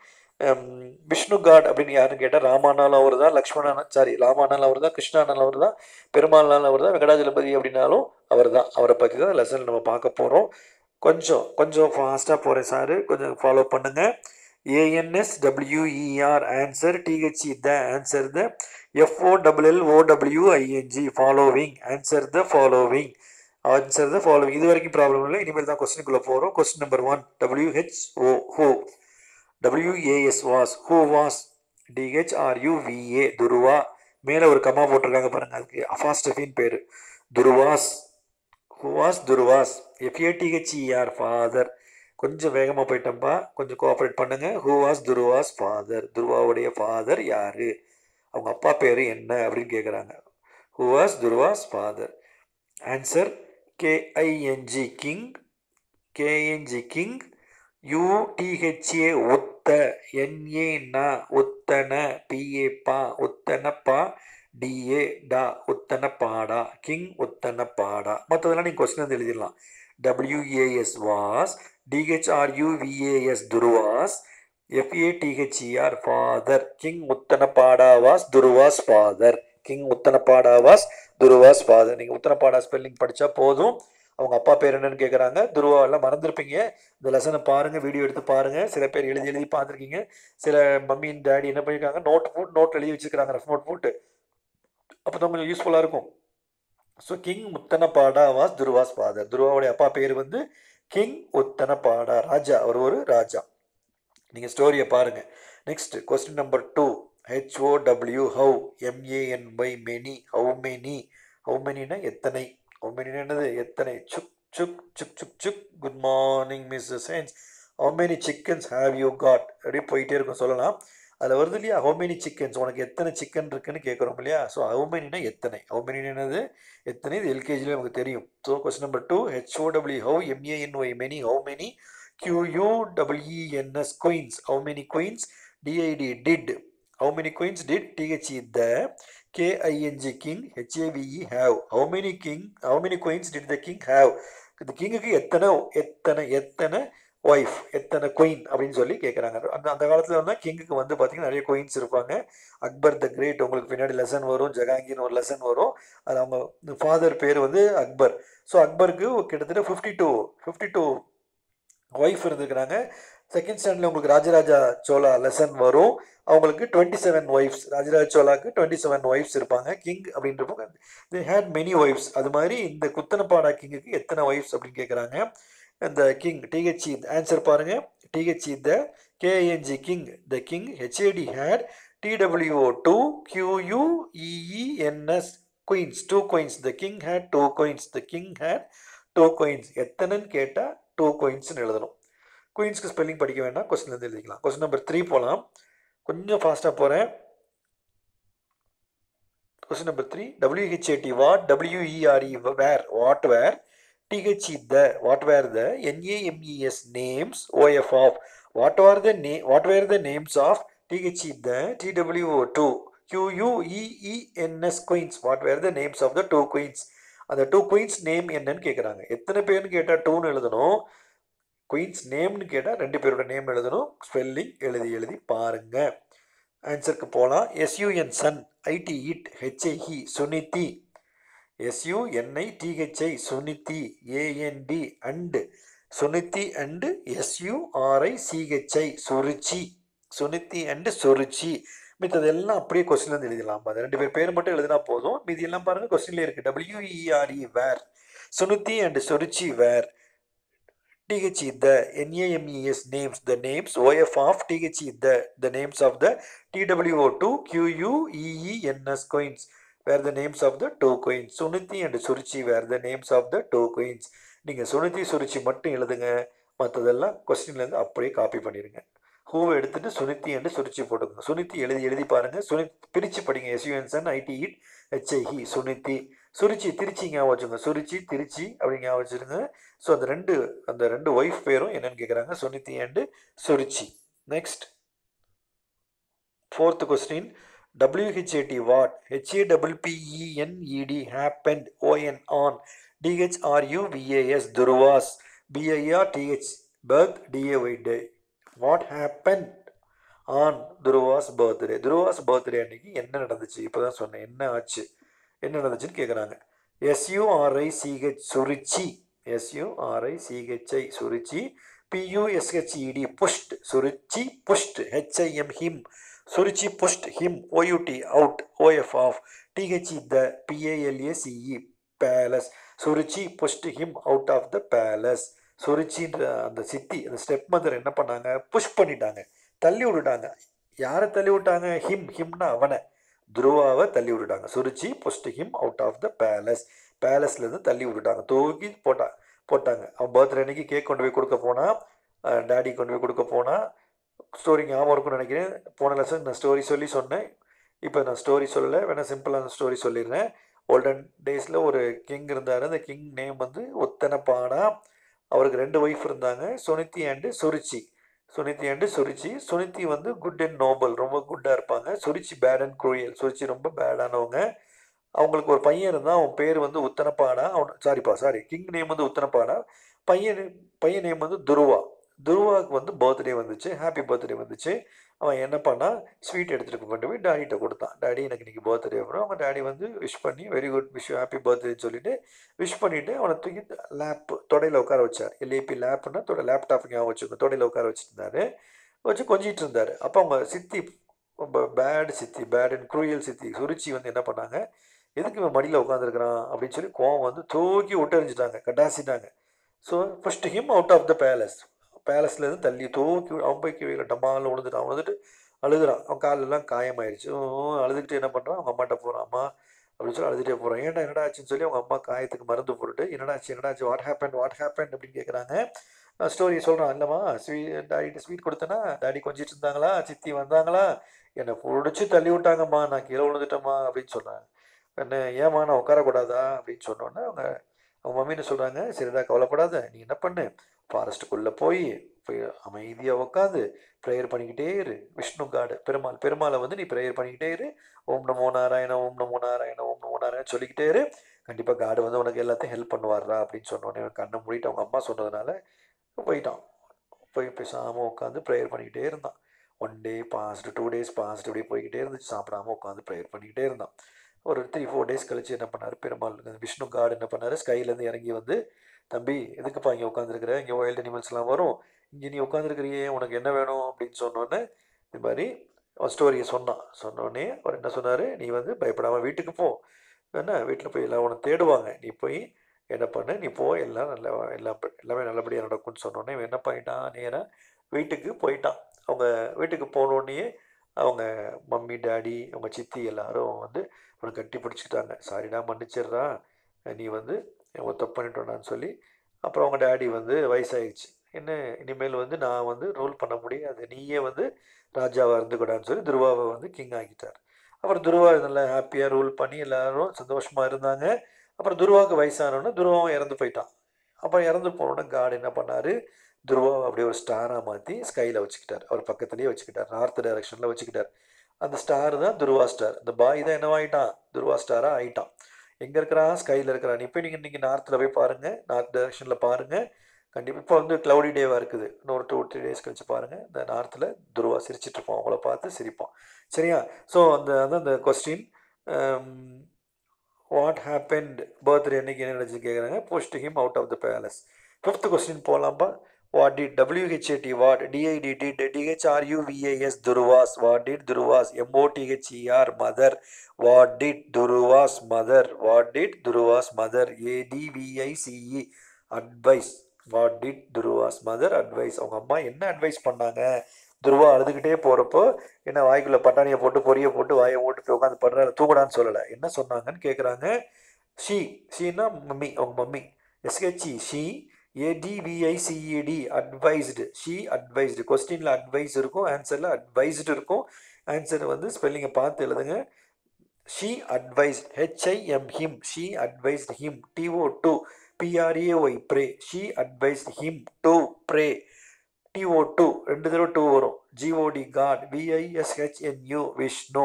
விஷ்ணு காட் அப்படின்னு யாருன்னு கேட்டால் ராமானால் அவர் தான் லக்ஷ்மணன் சாரி ராமானால் அவர் தான் கிருஷ்ணானால் அவர் தான் பெருமாள்னாலும் அவர் தான் வெங்கடாஜலபதி அப்படின்னாலும் அவர் தான் அவரை பற்றி தான் லெசன் நம்ம பார்க்க போகிறோம் கொஞ்சம் கொஞ்சம் ஃபாஸ்ட்டாக போகிறேன் சார். கொஞ்சம் ஃபாலோ பண்ணுங்கள் A N S W E R answer T H E the answer the F O double L O W I N G following answer the following answer the following இது வரைக்கும் problem இல்லை இனிமேல் தான் கொஸ்டினுக்குள்ளே போகிறோம் question number one W H O who W A S was who was D H R U V A Dhruva மேலே ஒரு comma போட்டிருக்காங்க பாருங்கள் அதுக்கு அஃபாஸ்டஃபின் பேர். துருவாஸ் ஹுவாஸ் துருவாஸ் எஃப்ஏடிஹெச்இஆர் ஃபாதர் கொஞ்சம் வேகமாக போயிட்டோம்ப்பா கொஞ்சம் கோஆப்ரேட் பண்ணுங்கள் ஹூவாஸ் துருவாஸ் ஃபாதர் துருவாவுடைய ஃபாதர் யார்? அவங்க அப்பா பேர் என்ன அப்படின்னு கேட்குறாங்க who was Dhruva's father answer K I N G king K N G king U T H A ஒத்த. என்ஏ ந ஒத்தன. பிஏ பா ஒத்தன பா. டிஏ டா ஒத்தன பாடா. கிங் ஒத்த பாடா. மற்றதெல்லாம் நீங்கள் கொஸ்டின் வந்து எழுதிடலாம். WAS was டிஹெச்ஆர்யூவிஏஎஸ் துருவாஸ் FATHER father king Uttanapada was Dhruva's father king Uttanapada was Dhruva's father நீங்கள் உத்தனபாடா ஸ்பெல்லிங் படித்தா போதும். அவங்க அப்பா பேர் என்னன்னு கேட்குறாங்க துருவாவெல்லாம் மறந்துருப்பீங்க. இந்த லெசனை பாருங்கள் வீடியோ எடுத்து பாருங்கள் சில பேர் எழுதி எழுதி பார்த்துருக்கீங்க. சில மம்மியின் டேடி என்ன பண்ணியிருக்காங்க நோட் போட்டு நோட் எழுதி வச்சுருக்காங்க ரஃப் நோட் போட்டு. அப்போ தான் கொஞ்சம் யூஸ்ஃபுல்லாக இருக்கும். So king Uttanapada was Dhruva's father துருவாவுடைய அப்பா பேர் வந்து? கிங் உத்தனபாடா ராஜா. அவர் ஒரு ராஜா. நீங்கள் ஸ்டோரியை பாருங்கள் next question number two H O W how M A N Y many how many how மெனினா எத்தனை? ஹவு மெனினா என்னது? எத்தனை? சுக் சுக் சுக் சுக் சுக். Good morning miss science how many chickens have you got அப்படி போயிட்டே இருக்கும் சொல்லலாம். அதில் வருது இல்லையா ஹவு மெனி சிக்கன்ஸ் உனக்கு எத்தனை சிக்கன் இருக்குன்னு கேட்குறோம் இல்லையா ஸோ ஹவு எத்தனை ஹவு என்னது எத்தனை இது எல்கேஜியில் நமக்கு தெரியும் so question number two H O W how M A N Y many how many QUEENS coins. How many coins? DID did. How many coins did THE the KING king HAVE have? How many king? How many coins did the king have? இந்த கிங்குக்கு எத்தனை எத்தனை எத்தனை wife எத்தனை queen அப்படின்னு சொல்லி கேட்குறாங்க அந்த அந்த காலத்தில் வந்து கிங்குக்கு வந்து பார்த்தீங்கன்னா நிறைய குயின்ஸ் இருப்பாங்க. அக்பர் த கிரேட் உங்களுக்கு பின்னாடி லெசன் வரும் ஜஹாங்கீர்னு ஒரு லெசன் வரும். அது அவங்க ஃபாதர் பேர் வந்து அக்பர். ஸோ அக்பருக்கு கிட்டத்தட்ட fifty two fifty two wife இருந்துக்கிறாங்க second ஸ்டாண்டர்டில் உங்களுக்கு ராஜராஜா சோலா லெசன் வரும். அவங்களுக்கு டுவெண்ட்டி செவன் ஒய்ஃப்ஸ் ராஜராஜ சோலாவுக்கு டுவெண்ட்டி செவன் ஒய்ஃப்ஸ் இருப்பாங்க. கிங் அப்படின்றப்போ தே ஹேட் மெனி ஒய்ஃப்ஸ் அது மாதிரி இந்த குத்தனப்பாடா கிங்குக்கு எத்தனை ஒய்ஃப்ஸ் அப்படின்னு கேட்குறாங்க இந்த king T H E answer பாருங்க. T H E the K N G king the king H A D had T W O two Q U E E N S queens two queens the king had two queens the king had two queens எத்தனைன்னு கேட்டால் two குயின்ஸ்னு எழுதணும். குயின்ஸ்க்கு spelling படிக்க வேண்டாம். கொஸ்டின்லேருந்து எழுதிக்கலாம். Question number three போகலாம் கொஞ்சம் ஃபாஸ்ட்டாக போகிறேன் question number three W H A T what W E R E were what were T H E the what were the N A M E S names O F of what are the nay what were the names of T H E the T W O two Q U E E N S queens what were the names of the two queens அந்த two queens name என்னன்னு கேட்குறாங்க எத்தனை பேர்னு கேட்டால் டூன்னு எழுதணும். Queens நேம்னு கேட்டால் ரெண்டு பேரோட நேம் எழுதணும். ஸ்பெல்லிங் எழுதி எழுதி பாருங்க. ஆன்சருக்கு போகலாம் S U N sun I T it H I hi Suniti S U N I T H I Suniti A N D and Suniti and S U R I C H I Suruchi. Suniti and Suruchi. மித்தது எல்லாம் அப்படியே கொஸ்டின்லேருந்து எழுதலாம். அது ரெண்டு பேர் பேர் மட்டும் எழுதினா போதும். மீதி எல்லாம் பாருங்கள் கொஸ்டின்லேயே இருக்குது W E R E were Suniti and Suruchi were T H E the N A M E S names the names O F of T H E the the names of the T W O two Q U E E N S queens were the names of the two queens Suniti and Suruchi were the names of the two queens நீங்கள் சுனித்தி சுருச்சி மட்டும் எழுதுங்க. மற்றதெல்லாம் கொஸ்டின்லேருந்து அப்படியே copy பண்ணிடுங்க. ஹூவை எடுத்துட்டு சுனித்தி என்று சுருச்சி போட்டுக்கோங்க. சுனித்தி எழுதி எழுதி பாருங்க. சுனி பிரித்து படிங்க. S U N sun I T it H I hi Suniti Suruchi Tiruchi ஞாபகம் வச்சுங்க சுருச்சி திருச்சி அப்படி ஞாபகம் வச்சுருங்க. ஸோ அந்த ரெண்டு அந்த ரெண்டு ஒய்ஃப் பேரும் என்னென்னு கேட்குறாங்க Suniti and Suruchi. Next fourth question W H A T what ஹெச்ஏடபிள்பிஇஎன்இடி happened ON on டிஹெச்ஆர்யூவிஏஎஸ் துருவாஸ் PIR DH birth DAY day what happen on துருவாஸ் birthday துருவாஸ் birthday அன்னைக்கு என்ன நடந்துச்சு? இப்போ தான் சொன்னேன். என்ன ஆச்சு? என்ன நடந்துச்சுன்னு கேட்குறாங்க S U R I C H Suruchi. S U R I C H I Suruchi. P U S H E D pushed Suruchi pushed H I M him Suruchi pushed him O U T out O F of T H E the P A L A C E palace Suruchi pushed him out of the palace சுருச்சின்ற அந்த சித்தி அந்த step mother என்ன பண்ணாங்க? Push பண்ணிட்டாங்க. தள்ளி விட்டுட்டாங்க. யாரை தள்ளி விட்டாங்க? ஹிம் ஹிம்னா அவனை. துருவாவை தள்ளி விட்டுட்டாங்க. Suruchi pushed him out of the palace பேலஸ்லேருந்து தள்ளி விட்டுட்டாங்க. தூக்கி போட்டா போட்டாங்க. அவன் பர்த்டே அன்னைக்கு கேக் கொண்டு போய் கொடுக்க போனால் டேடி கொண்டு போய் கொடுக்க போனால் ஸ்டோரி ஞாபகம் இருக்கும்னு நினைக்கிறேன். போன லெசன் நான் ஸ்டோரி சொல்லி சொன்னேன். இப்போ நான் ஸ்டோரி சொல்லலை. வேணால் சிம்பிளான ஸ்டோரி சொல்லிடுறேன். ஓல்டன் டேஸில் ஒரு கிங் இருந்தார். அந்த கிங் நேம் வந்து ஒத்தனப்பாடா அவருக்கு ரெண்டு ஒய்ஃப் இருந்தாங்க. சுனித்தி அண்டு சுருச்சி. சுனித்தி அண்டு சுருச்சி. சுனித்தி வந்து குட் அண்ட் நோபல் ரொம்ப குட்டாக இருப்பாங்க. சுருச்சி பேட் அண்ட் குரியல் சுருச்சி ரொம்ப பேடானவங்க அவங்களுக்கு ஒரு பையன் இருந்தால் அவன் பேர் வந்து உத்தனப்பாடா அவன் சாரிப்பா சாரி கிங் நேம் வந்து உத்தனப்பாடா பையன் பையன் நேம் வந்து துருவா. துருவாவுக்கு வந்து பர்த்டே வந்துச்சு ஹாப்பி பர்த்டே வந்துச்சு. அவன் என்ன பண்ணான் ஸ்வீட் எடுத்துகிட்டு கொண்டு போய் டாடிகிட்ட கொடுத்தான். டாடி எனக்கு இன்றைக்கி பர்த்டே அப்புறம் அவங்க டாடி வந்து விஷ் பண்ணி வெரி குட் விஷ் ஹாப்பி பர்த்டேன்னு சொல்லிட்டு விஷ் பண்ணிவிட்டு அவனை தூக்கி லேப் தொடையில் உட்கார வச்சார். எல்ஏபி லேப்னா தொட லேப்டாப் ஞாபகம் வச்சுக்கோங்க. தொடையில் உட்கார வச்சுருந்தாரு வச்சு கொஞ்சிட்டு இருந்தார். அப்போ அவங்க சித்தி ரொம்ப பேட் சித்தி பேட் அண்ட் குரூயல் சித்தி சுருச்சி வந்து என்ன பண்ணாங்க எதுக்கு இவன் மடியில் உட்காந்துருக்கிறான் அப்படின்னு சொல்லி கோவம் வந்து தூக்கி விட்டறிஞ்சிட்டாங்க கட்டாசிட்டாங்க so pushed him out of the palace பேலஸ்லேருந்து தள்ளி தூக்கி அவன் போய் கீழே டம்மாவில் விழுந்துட்டான். விழுந்துட்டு வந்துட்டு அழுகுறான். அவன் காலெல்லாம் காயமாயிருச்சு. அழுதுகிட்டு என்ன பண்ணுறான் அவங்க அம்மாட்ட போகிறான் அம்மா அப்படின்னு சொல்லி அழுதுகிட்டே போகிறான் ஏன்டா என்னடா ஆச்சுன்னு சொல்லி அவங்க அம்மா காயத்துக்கு மருந்து போட்டுட்டு என்னடா ஆச்சு வாட் ஹேப்பன் வாட் ஹேப்பன் அப்படின்னு கேட்குறாங்க ஸ்டோரி சொல்கிறான் இல்லைம்மா ஸ்வீட் டாடிட்டு ஸ்வீட் கொடுத்தேன்னா டாடி கொஞ்சிட்டு இருந்தாங்களா? சித்தி வந்தாங்களா? என்னை பிடிச்சி தள்ளி விட்டாங்கம்மா. நான் கீழே விழுந்துட்டேம்மா அப்படின்னு சொன்னாங்க என்ன ஏமா நான் உட்காரக்கூடாதா? அப்படின்னு சொன்னோன்னே அவங்க அவங்க மம்மின்னு சொல்கிறாங்க சரிடா கவலைப்படாத நீ என்ன பண்ணு? ஃபாரஸ்ட்டுக்குள்ளே போய் போய் அமைதியாக உட்காந்து ப்ரேயர் பண்ணிக்கிட்டே இரு. விஷ்ணு காடு பெருமாள் பெருமாளை வந்து நீ ப்ரேயர் பண்ணிக்கிட்டே இரு. ஓம் நமோ நாராயண ஓம் நமோ நாராயண ஓம் நமோ நாராயண சொல்லிக்கிட்டே இரு. கண்டிப்பாக காடு வந்து உனக்கு எல்லாத்தையும் ஹெல்ப் பண்ணுவார்ரா அப்படின்னு சொன்னோடனே கண்ணை மூடிட்டு அவங்க அம்மா சொன்னதுனால போயிட்டான். போய் பேசாமல் உட்காந்து ப்ரேயர் பண்ணிக்கிட்டே இருந்தான். One day passed two days passed இப்படியே போய்கிட்டே இருந்துச்சு. சாப்பிடாம உட்காந்து ப்ரேயர் பண்ணிக்கிட்டே இருந்தான். ஒரு த்ரீ ஃபோர் டேஸ் கழிச்சு என்ன பண்ணார்? பெருமாள் விஷ்ணு காடு என்ன பண்ணார்? ஸ்கைலேருந்து இறங்கி வந்து தம்பி எதுக்குப்பா இங்கே உட்காந்துருக்குற இங்கே வைல்ட் அனிமல்ஸ்லாம் வரும். இங்கே நீ உட்காந்துருக்கிறியே உனக்கு என்ன வேணும்? அப்படின்னு சொன்னோன்னே இது மாதிரி அவன் ஸ்டோரியை சொன்னான். சொன்னோடனே அவர் என்ன சொன்னார்? நீ வந்து பயப்படாமல் வீட்டுக்கு போ. என்ன? வீட்டில் போய் எல்லாம் உனக்கு தேடுவாங்க. நீ போய் என்ன பண்ணு? நீ போ. எல்லாம் நல்ல எல்லாம் எல்லாமே நல்லபடியாக நடக்கும்னு சொன்னோடனே இவன் என்ன பண்ணிட்டான்? நேராக வீட்டுக்கு போயிட்டான். அவங்க வீட்டுக்கு போனோடனே அவங்க மம்மி டாடி அவங்க சித்தி எல்லாரும் வந்து அப்புறம் கட்டி பிடிச்சிட்டாங்க. சாரிடா மன்னிச்சிடுறா. நீ வந்து அவங்க தப்பு பண்ணிட்டோன்னு சொல்லி அப்புறம் அவங்க டேடி வந்து வயசாயிடுச்சு. என்ன இனிமேல் வந்து நான் வந்து ரூல் பண்ண முடியாது. நீயே வந்து ராஜாவாக இருந்துக்கூடான்னு சொல்லி துருவாவை வந்து கிங் ஆக்கிட்டார். அப்புறம் துருவா நல்லா ஹாப்பியாக ரூல் பண்ணி எல்லாரும் சந்தோஷமாக இருந்தாங்க. அப்புறம் துருவாவுக்கு வயசானோன்னே துருவாவும் இறந்து போயிட்டான். அப்புறம் இறந்து போனோடனே காட் என்ன பண்ணார்? துருவாவை அப்படியே ஒரு ஸ்டாராக மாற்றி ஸ்கையில் வச்சுக்கிட்டார். அவர் பக்கத்துலேயே வச்சுக்கிட்டார். நார்த் டைரக்ஷனில் வச்சுக்கிட்டார். அந்த ஸ்டார் தான் துருவா ஸ்டார் இந்த பாய் தான் என்னவாயிட்டான் துருவா ஸ்டாராக ஆயிட்டான். எங்கே இருக்கிறான் ஸ்கையில் இருக்கிறான் இப்போ நீங்கள் நீங்கள் நார்த்தில் போய் பாருங்கள் நார்த் டைரக்ஷனில் பாருங்கள் கண்டிப்பாக இப்போ வந்து க்ளவுடி டேவாக இருக்குது. இன்னொரு டூ த்ரீ டேஸ் கழிச்சு பாருங்கள் இந்த நார்த்தில் துருவா சிரிச்சிட்டு இருப்போம் அவங்கள பார்த்து சிரிப்போம் சரியா? ஸோ அந்த அதான் அந்த கொஸ்டின் வாட் ஹேப்பன்ட் பர்த்டே என்னைக்கு என்ன நடந்துச்சு கேட்குறாங்க pushed him out of the palace fifth question போகலாம்ப்பா what did WHAT what டிஐடிடி டிஹெச்ஆர்யூவிஏஎஸ் துருவாஸ் what did துருவாஸ் எம்ஓடிஹெச்இஆர் mother what did Dhruva's mother what did Dhruva's mother ADVICE advice what did Dhruva's mother advice அவங்க அம்மா என்ன advice பண்ணாங்க? துருவா அழுதுகிட்டே போகிறப்போ என்ன வாய்க்குள்ள பட்டாணியை போட்டு பொரிய போட்டு வாயை போட்டு போய் உட்காந்து படுறாரு. தூங்கடான்னு சொல்லலை. என்ன சொன்னாங்கன்னு கேட்குறாங்க ஷீ. ஷீனா மம்மி. அவங்க mummy. SHE she. ஏடிவிஐசிஇடி advised she advised கொஸ்டினில் அட்வைஸ் இருக்கும் ஆன்சரில் அட்வைஸ்டு இருக்கும். ஆன்சர் வந்து ஸ்பெல்லிங்கை பார்த்து எழுதுங்க. She advise H I M him she advised him T O to P R A Y pray she advised him to pray T O to ரெண்டு தடவை to வரும். G O D god V I S H N U Vishnu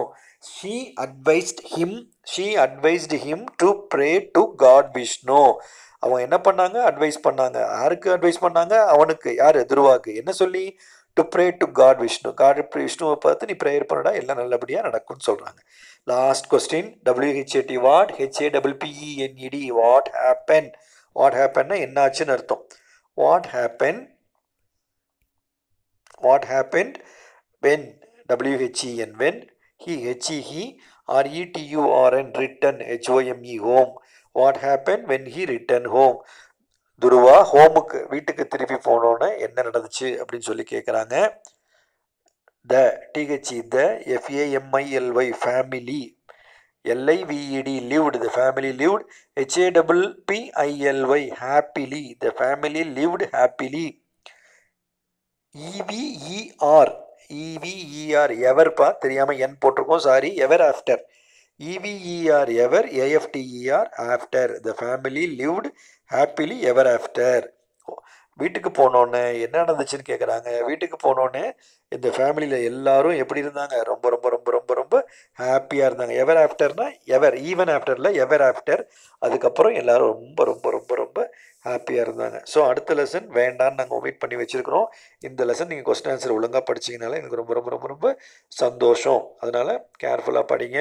she advised him she advised him to pray to god Vishnu அவங்க என்ன பண்ணாங்க? Advice பண்ணாங்க. யாருக்கு advice பண்ணாங்க? அவனுக்கு. யார்? துருவாக்கு. என்ன சொல்லி? To pray to god Vishnu god விஷ்ணுவை பார்த்து நீ ப்ரேயர் பண்ணடா எல்லாம் நல்லபடியாக நடக்கும்னு சொல்கிறாங்க last question W H A T what H A double P E N E D what happen what ஹேப்பன்னா என்னாச்சுன்னு அர்த்தம். What happen what happen when W H E N when he H E he R E T U R N return H O M E home what happen when he return home Dhruva ஹோமுக்கு வீட்டுக்கு திருப்பி போனோன்னு என்ன நடந்துச்சு அப்படின்னு சொல்லி கேட்குறாங்க the T H E the F A M I L Y family L I V E D lived the family lived H A double P I L Y happily the family lived happily E V E R E V E R எவர்ப்பா தெரியாமல் என் போட்டிருக்கோம் sorry ever after E V E R ever A F T E R after the family lived happily ever after வீட்டுக்கு போனோடனே என்ன நடந்துச்சுன்னு கேட்குறாங்க வீட்டுக்கு போனோடனே இந்த ஃபேமிலியில் எல்லாரும் எப்படி இருந்தாங்க? ரொம்ப ரொம்ப ரொம்ப ரொம்ப ரொம்ப ஹாப்பியாக இருந்தாங்க. எவர் ஆஃப்டர்னா எவர் ஈவன் ஆஃப்டரில் எவர் ஆஃப்டர் அதுக்கப்புறம் எல்லாரும் ரொம்ப ரொம்ப ரொம்ப ரொம்ப ஹாப்பியாக இருந்தாங்க. ஸோ அடுத்த லெசன் வேண்டான்னு நாங்கள் ஒமிட் பண்ணி வச்சுருக்கிறோம். இந்த லெசன் நீங்கள் கொஸ்டின் ஆன்சர் ஒழுங்காக படிச்சிங்கனால எனக்கு ரொம்ப ரொம்ப ரொம்ப ரொம்ப சந்தோஷம். அதனால் கேர்ஃபுல்லாக படிங்க.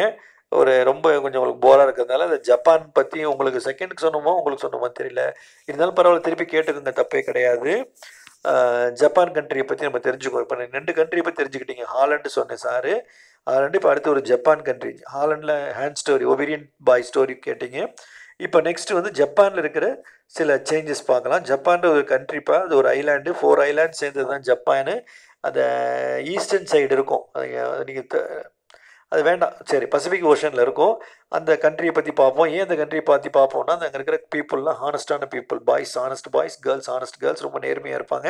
ஒரு ரொம்ப கொஞ்சம் உங்களுக்கு போராக இருக்கிறதுனால அந்த ஜப்பான் பற்றி உங்களுக்கு செகண்டுக்கு சொன்னோமோ உங்களுக்கு சொன்னோமோ தெரியல. இருந்தாலும் பரவாயில்ல திருப்பி கேட்டுக்கோங்க தப்பே கிடையாது. ஜப்பான் கண்ட்ரியை பற்றி நம்ம தெரிஞ்சுக்கோ இப்போ ரெண்டு கண்ட்ரியை பற்றி தெரிஞ்சுக்கிட்டீங்க. ஹாலண்டு சொன்னேன் சாரு. ஹாலண்டு இப்போ அடுத்து ஒரு ஜப்பான் கண்ட்ரி ஹாலண்டில் ஹேண்ட் ஸ்டோரி ஒபீரியன் பாய் ஸ்டோரி கேட்டீங்க. இப்போ நெக்ஸ்ட் வந்து ஜப்பானில் இருக்கிற சில சேஞ்சஸ் பார்க்கலாம். ஜப்பான் ஒரு கண்ட்ரிப்பா அது ஒரு ஐலாண்டு ஃபோர் ஐலாண்ட் சேர்ந்தது தான் ஜப்பானு. அந்த ஈஸ்டர்ன் சைடு இருக்கும். அது நீங்கள் அது வேண்டாம். சரி பசிபிக் ஓஷனில் இருக்கும். அந்த கண்ட்ரியை பற்றி பார்ப்போம். ஏன் அந்த கண்ட்ரியை பற்றி பார்ப்போம்னா அங்கே இருக்கிற பீப்புளெலாம் ஹானஸ்டான people boys honest boys girls honest girls ரொம்ப நேர்மையாக இருப்பாங்க.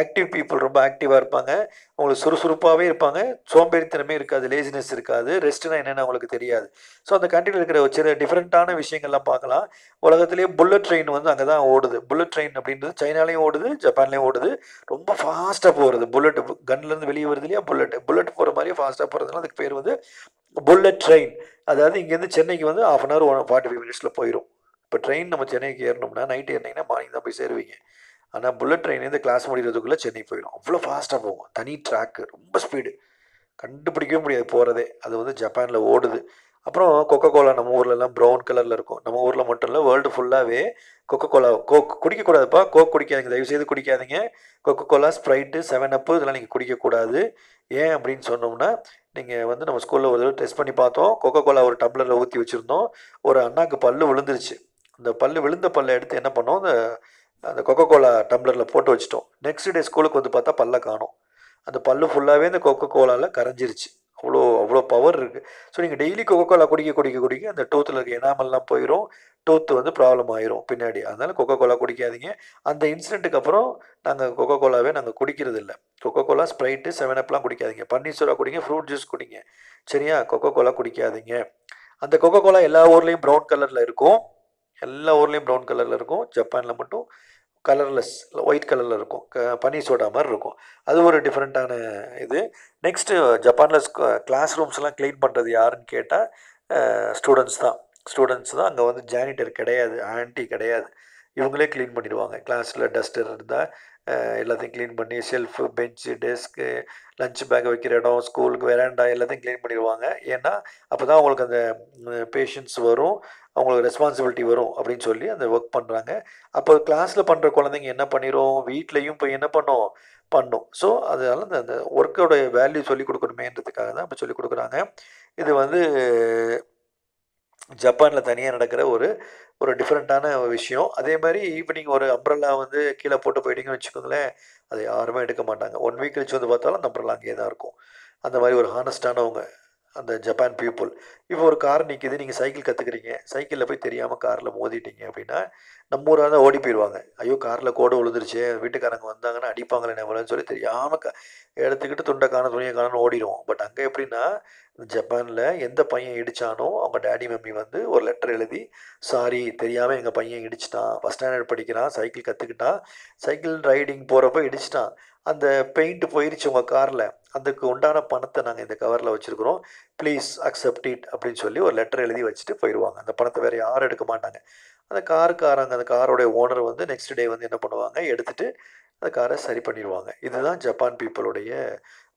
ஆக்டிவ் பீப்புள் ரொம்ப ஆக்டிவாக இருப்பாங்க. அவங்களுக்கு சுறுசுறுப்பாகவே இருப்பாங்க. சோம்பேறித்தனமே இருக்காது லேசினஸ் இருக்காது. ரெஸ்ட்னா என்னென்னு அவங்களுக்கு தெரியாது. ஸோ அந்த கண்ட்ரியில் இருக்கிற ஒரு சில டிஃப்ரெண்ட்டான விஷயங்கள்லாம் பார்க்கலாம். உலகத்திலேயே புல்லட் ட்ரெயின் வந்து அங்கே தான் ஓடுது. புல்லட் ட்ரெயின் அப்படின்றது சைனாலையும் ஓடுது ஜப்பான்லேயும் ஓடுது. ரொம்ப ஃபாஸ்ட்டாக போகிறது புல்லட் கன்லேருந்து வெளியே வருது இல்லையா? புல்லட் புல்லட் போகிற மாதிரியே ஃபாஸ்ட்டாக போகிறதுனால அதுக்கு பேர் வந்து புல்லட் ட்ரெயின் அதாவது இங்கேருந்து சென்னைக்கு வந்து half an hour one forty five மினிட்ஸில் போயிடும் இப்போ ட்ரெயின் நம்ம சென்னைக்கு ஏறணும்னா நைட் ஏறினீங்கன்னா மார்னிங் தான் போய் சேருவீங்க. ஆனால் புல்லட் ட்ரெயின் இந்த கிளாஸ் முடிகிறதுக்குள்ளே சென்னை போயிடும் அவ்வளோ ஃபாஸ்ட்டாக போகும். தனி ட்ராக்கு ரொம்ப ஸ்பீடு கண்டுபிடிக்கவே முடியாது போகிறதே அது வந்து ஜப்பானில் ஓடுது. அப்புறம் கொக்கோ கோலா நம்ம ஊர்லலாம் ப்ரௌன் கலரில் இருக்கும். நம்ம ஊரில் மட்டும் இல்லை வேர்ல்டு ஃபுல்லாகவே கொக்கோ கோலா கோக் குடிக்கக்கூடாதுப்பா. கோக் குடிக்காதீங்க. தயவுசெய்து குடிக்காதீங்க. Coca Cola Sprite seven up இதெல்லாம் நீங்கள் குடிக்கக்கூடாது. ஏன் அப்படின்னு சொன்னோம்னா நீங்கள் வந்து நம்ம ஸ்கூலில் ஒரு தடவை டெஸ்ட் பண்ணி பார்த்தோம். கொக்கோ கோலா ஒரு டம்ளரில் ஊற்றி வச்சுருந்தோம். ஒரு அண்ணாக்கு பல்லு விழுந்துருச்சு. அந்த பல் விழுந்த பல்லை எடுத்து என்ன பண்ணோம்? அந்த அந்த கொக்கோ கோலா டம்ளரில் போட்டு வச்சிட்டோம். நெக்ஸ்ட் டே ஸ்கூலுக்கு வந்து பார்த்தா பல்ல காணும். அந்த பல்லு ஃபுல்லாகவே இந்த கொக்கோ கோலாவில் கரைஞ்சிருச்சு. அவ்வளோ அவ்வளோ பவர் இருக்குது ஸோ நீங்கள் டெய்லி கொக்கோ கோலா குடிக்க குடிக்க குடிக்க அந்த டூத்தில் இருக்க எனாமல்லாம் போயிடும் டூத்து வந்து ப்ராப்ளம் ஆயிரும் பின்னாடி. அதனால் கொக்கோ கோலா குடிக்காதீங்க. அந்த இன்சிடென்ட்டுக்கு அப்புறம் நாங்கள் கொக்கோ கோலாவே நாங்கள் குடிக்கிறது இல்லை. கொக்கோ கோலா ஸ்ப்ரைட்டு செவன் அப்லாம் குடிக்காதீங்க. பன்னீர் சோடா குடிங்க ஃப்ரூட் ஜூஸ் குடிங்க. சரியா? கொக்கோ கோலா குடிக்காதீங்க. அந்த கொக்கோ கோலா எல்லா ஊர்லேயும் ப்ரௌன் கலரில் இருக்கும். எல்லா ஊர்லேயும் ப்ரௌன் கலரில் இருக்கும். ஜப்பானில் மட்டும் கலர்லெஸ் ஒயிட் கலரில் இருக்கும். க சோடா மாதிரி இருக்கும். அது ஒரு டிஃப்ரெண்ட்டான இது. நெக்ஸ்ட்டு ஜப்பானில் கிளாஸ் ரூம்ஸ்லாம் க்ளீன் பண்ணுறது யாருன்னு கேட்டால் ஸ்டூடெண்ட்ஸ் தான். ஸ்டூடெண்ட்ஸ் தான். அங்கே வந்து ஜானிட்டர் கிடையாது ஆன்ட்டி கிடையாது. இவங்களே க்ளீன் பண்ணிடுவாங்க. கிளாஸில் டஸ்டர் இருந்தால் எல்லாத்தையும் க்ளீன் பண்ணி shelf bench desk lunch bag வைக்கிற இடம் ஸ்கூலுக்கு வெராண்டா எல்லாத்தையும் க்ளீன் பண்ணிடுவாங்க. ஏன்னா அப்போ தான் அவங்களுக்கு அந்த பேஷன்ஸ் வரும் அவங்களுக்கு ரெஸ்பான்சிபிலிட்டி வரும் அப்படின்னு சொல்லி அந்த ஒர்க் பண்ணுறாங்க அப்போ கிளாஸில் பண்ணுற குழந்தைங்க என்ன பண்ணிடும் வீட்லேயும் போய் என்ன பண்ணும்? பண்ணும். ஸோ அதனால அந்த அந்த ஒர்க்கோட வேல்யூ சொல்லிக் கொடுக்கணுமேன்றதுக்காக தான் இப்போ சொல்லிக் கொடுக்குறாங்க. இது வந்து ஜப்பானில் தனியாக நடக்கிற ஒரு ஒரு டிஃப்ரெண்ட்டான விஷயம். அதே மாதிரி இப்போ நீங்கள் ஒரு அம்ப்ரல்லா வந்து கீழே போட்டு போயிட்டீங்கன்னு வச்சுக்கோங்களேன் அதை யாருமே எடுக்க மாட்டாங்க. ஒன் வீக் கழிச்சு வந்து பார்த்தாலும் அந்த அம்ப்ரல்லா அங்கேயே தான் இருக்கும். அந்த மாதிரி ஒரு ஹானஸ்டானவங்க அந்த ஜப்பான் பீப்புள் இப்போ ஒரு கார் நிற்கிது நீங்கள் சைக்கிள் கற்றுக்குறீங்க சைக்கிளில் போய் தெரியாமல் காரில் மோதிட்டீங்க அப்படின்னா நம்ம ஊராக தான் ஓடி போயிடுவாங்க ஐயோ காரில் கோடு விழுந்துருச்சு வீட்டுக்காரங்க வந்தாங்கன்னா அடிப்பாங்களே நம்மளன்னு சொல்லி தெரியாமல் க எடுத்துக்கிட்டு துண்டை காண துணியை காணன்னு ஓடிடுவோம். பட் அங்கே எப்படின்னா ஜப்பானில் எந்த பையன் இடித்தானோ அவங்க டேடி மம்மி வந்து ஒரு லெட்டர் எழுதி சாரி தெரியாமல் எங்கள் பையன் இடிச்சிட்டான். ஃபஸ்ட் ஸ்டாண்டர்ட் படிக்கிறான் சைக்கிள் கற்றுக்கிட்டான் சைக்கிள் ரைடிங் போகிறப்ப இடிச்சிட்டான். அந்த பெயிண்ட் போயிருச்சு உங்கள் காரில். அதுக்கு உண்டான பணத்தை நாங்கள் இந்த கவரில் வச்சுருக்குறோம். ப்ளீஸ் அக்செப்ட் இட் அப்படின்னு சொல்லி ஒரு லெட்டர் எழுதி வச்சுட்டு போயிடுவாங்க அந்த பணத்தை வேறு யாரும் எடுக்க மாட்டாங்க. அந்த காருக்காரங்க அந்த காரோடைய ஓனர் வந்து நெக்ஸ்ட் டே வந்து என்ன பண்ணுவாங்க? எடுத்துகிட்டு அந்த காரை சரி பண்ணிடுவாங்க. இதுதான் ஜப்பான் பீப்புளுடைய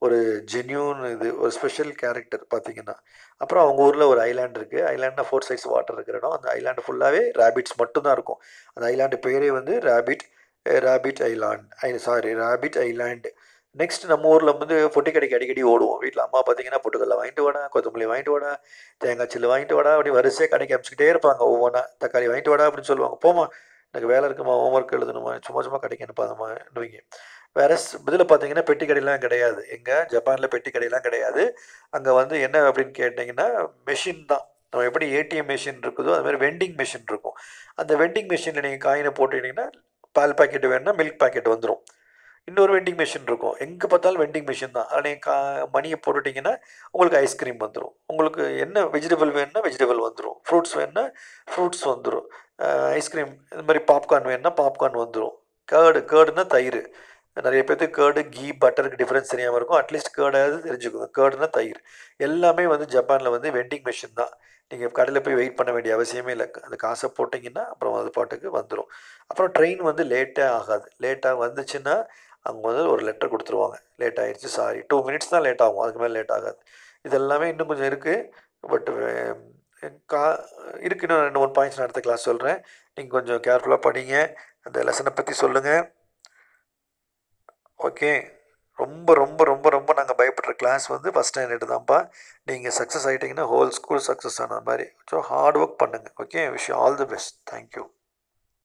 ஒரு ஜென்யூன் இது ஒரு ஸ்பெஷல் கேரக்டர் பார்த்தீங்கன்னா. அப்புறம் அவங்க ஊரில் ஒரு ஐலாண்ட் இருக்குது ஐலாண்டில் ஃபோர் சைஸ் வாட்டர் இருக்கிற இடம். அந்த ஐலாண்டு ஃபுல்லாகவே ரேபிட்ஸ் மட்டும்தான் இருக்கும். அந்த ஐலாண்டு பேரே வந்து rabbit rabbit island I sorry rabbit island next நம்ம ஊரில் வந்து பொட்டி கடைக்கு அடிக்கடி ஓடுவோம். வீட்டில் அம்மா பார்த்தீங்கன்னா பொட்டுக்கல்ல வாங்கிட்டு வாடா கொத்தமல்லி வாங்கிட்டு வாடா தேங்காய் சில்லு வாங்கிட்டு வாடா அப்படி வரிசையாக கடைக்கு அமிச்சிக்கிட்டே இருப்பாங்க ஒவ்வொன்றா தக்காளி வாங்கிட்டு வாடா அப்படின்னு சொல்லுவாங்க. போமா எனக்கு வேலை இருக்குமா ஹோம் ஒர்க் எழுதணுமா சும்மா சும்மா கடைக்கு அனுப்பாதமான்னுவீங்க வேற இதில் பார்த்தீங்கன்னா பெட்டி கடையெல்லாம் கிடையாது. எங்கள் ஜப்பானில் பெட்டி கடையெல்லாம் கிடையாது. அங்கே வந்து என்ன அப்படின்னு கேட்டிங்கன்னா மெஷின் தான். நம்ம எப்படி ஏடிஎம் மிஷின் இருக்குதோ அது மாதிரி வெண்டிங் மிஷின் இருக்கும். அந்த வெண்டிங் மிஷினில் நீங்கள் காயினை போட்டுக்கிட்டிங்கன்னா பால் பாக்கெட் வேணும்னா மில்க் பாக்கெட் வந்துடும் இன்னொரு வெண்டிங் மிஷின் இருக்கும். எங்கே பார்த்தாலும் வெண்டிங் மிஷின் தான். அதில் கா மணியை போட்டுட்டிங்கன்னா உங்களுக்கு ஐஸ்கிரீம் வந்துடும் உங்களுக்கு என்ன வெஜிடபிள் வேணும்னா வெஜிடபிள் வந்துடும் ஃப்ரூட்ஸ் வேணும்னா ஃப்ரூட்ஸ் வந்துடும் ஐஸ்கிரீம் இது மாதிரி பாப்கார்ன் வேணும்னா பாப்கார்ன் வந்துடும் கேர்டு கேர்டுனா தயிர். நிறைய பேர்த்துக்கு கேர்டு கீ பட்டருக்கு டிஃப்ரென்ஸ் தெரியாமல் இருக்கும். அட்லீஸ்ட் கேர்டாவது தெரிஞ்சுக்கோங்க. கேர்டுனா தயிர். எல்லாமே வந்து ஜப்பானில் வந்து வெண்டிங் மிஷின் தான். நீங்கள் கடையில் போய் வெயிட் பண்ண வேண்டிய அவசியமே இல்லை. அந்த காசை போட்டிங்கன்னா அப்புறம் அது பாட்டுக்கு வந்துடும் அப்புறம் ட்ரெயின் வந்து லேட்டாக ஆகாது. லேட்டாக வந்துச்சுன்னா அவங்க வந்து ஒரு லெட்டர் கொடுத்துருவாங்க. லேட் ஆகிடுச்சு சாரி டூ மினிட்ஸ் தான் லேட் ஆகும். அதுக்கு மேலே லேட் ஆகாது. இதெல்லாமே இன்னும் கொஞ்சம் இருக்குது பட் கா இருக்கு. இன்னும் ரெண்டு மூணு பாயிண்ட்ஸ் நான் அடுத்த கிளாஸ் சொல்கிறேன் நீங்கள் கொஞ்சம் கேர்ஃபுல்லாக படிங்க. அந்த லெசனை பற்றி சொல்லுங்கள் ஓகே ரொம்ப ரொம்ப ரொம்ப ரொம்ப நாங்கள் பயப்படுற கிளாஸ் வந்து ஃபஸ்ட் ஸ்டாண்டர்டு தான்ப்பா. நீங்கள் சக்ஸஸ் ஆகிட்டிங்கன்னா ஹோல் ஸ்கூல் சக்ஸஸ் ஆன மாதிரி. ஸோ ஹார்ட் ஒர்க் பண்ணுங்கள் okay wish all the best thank you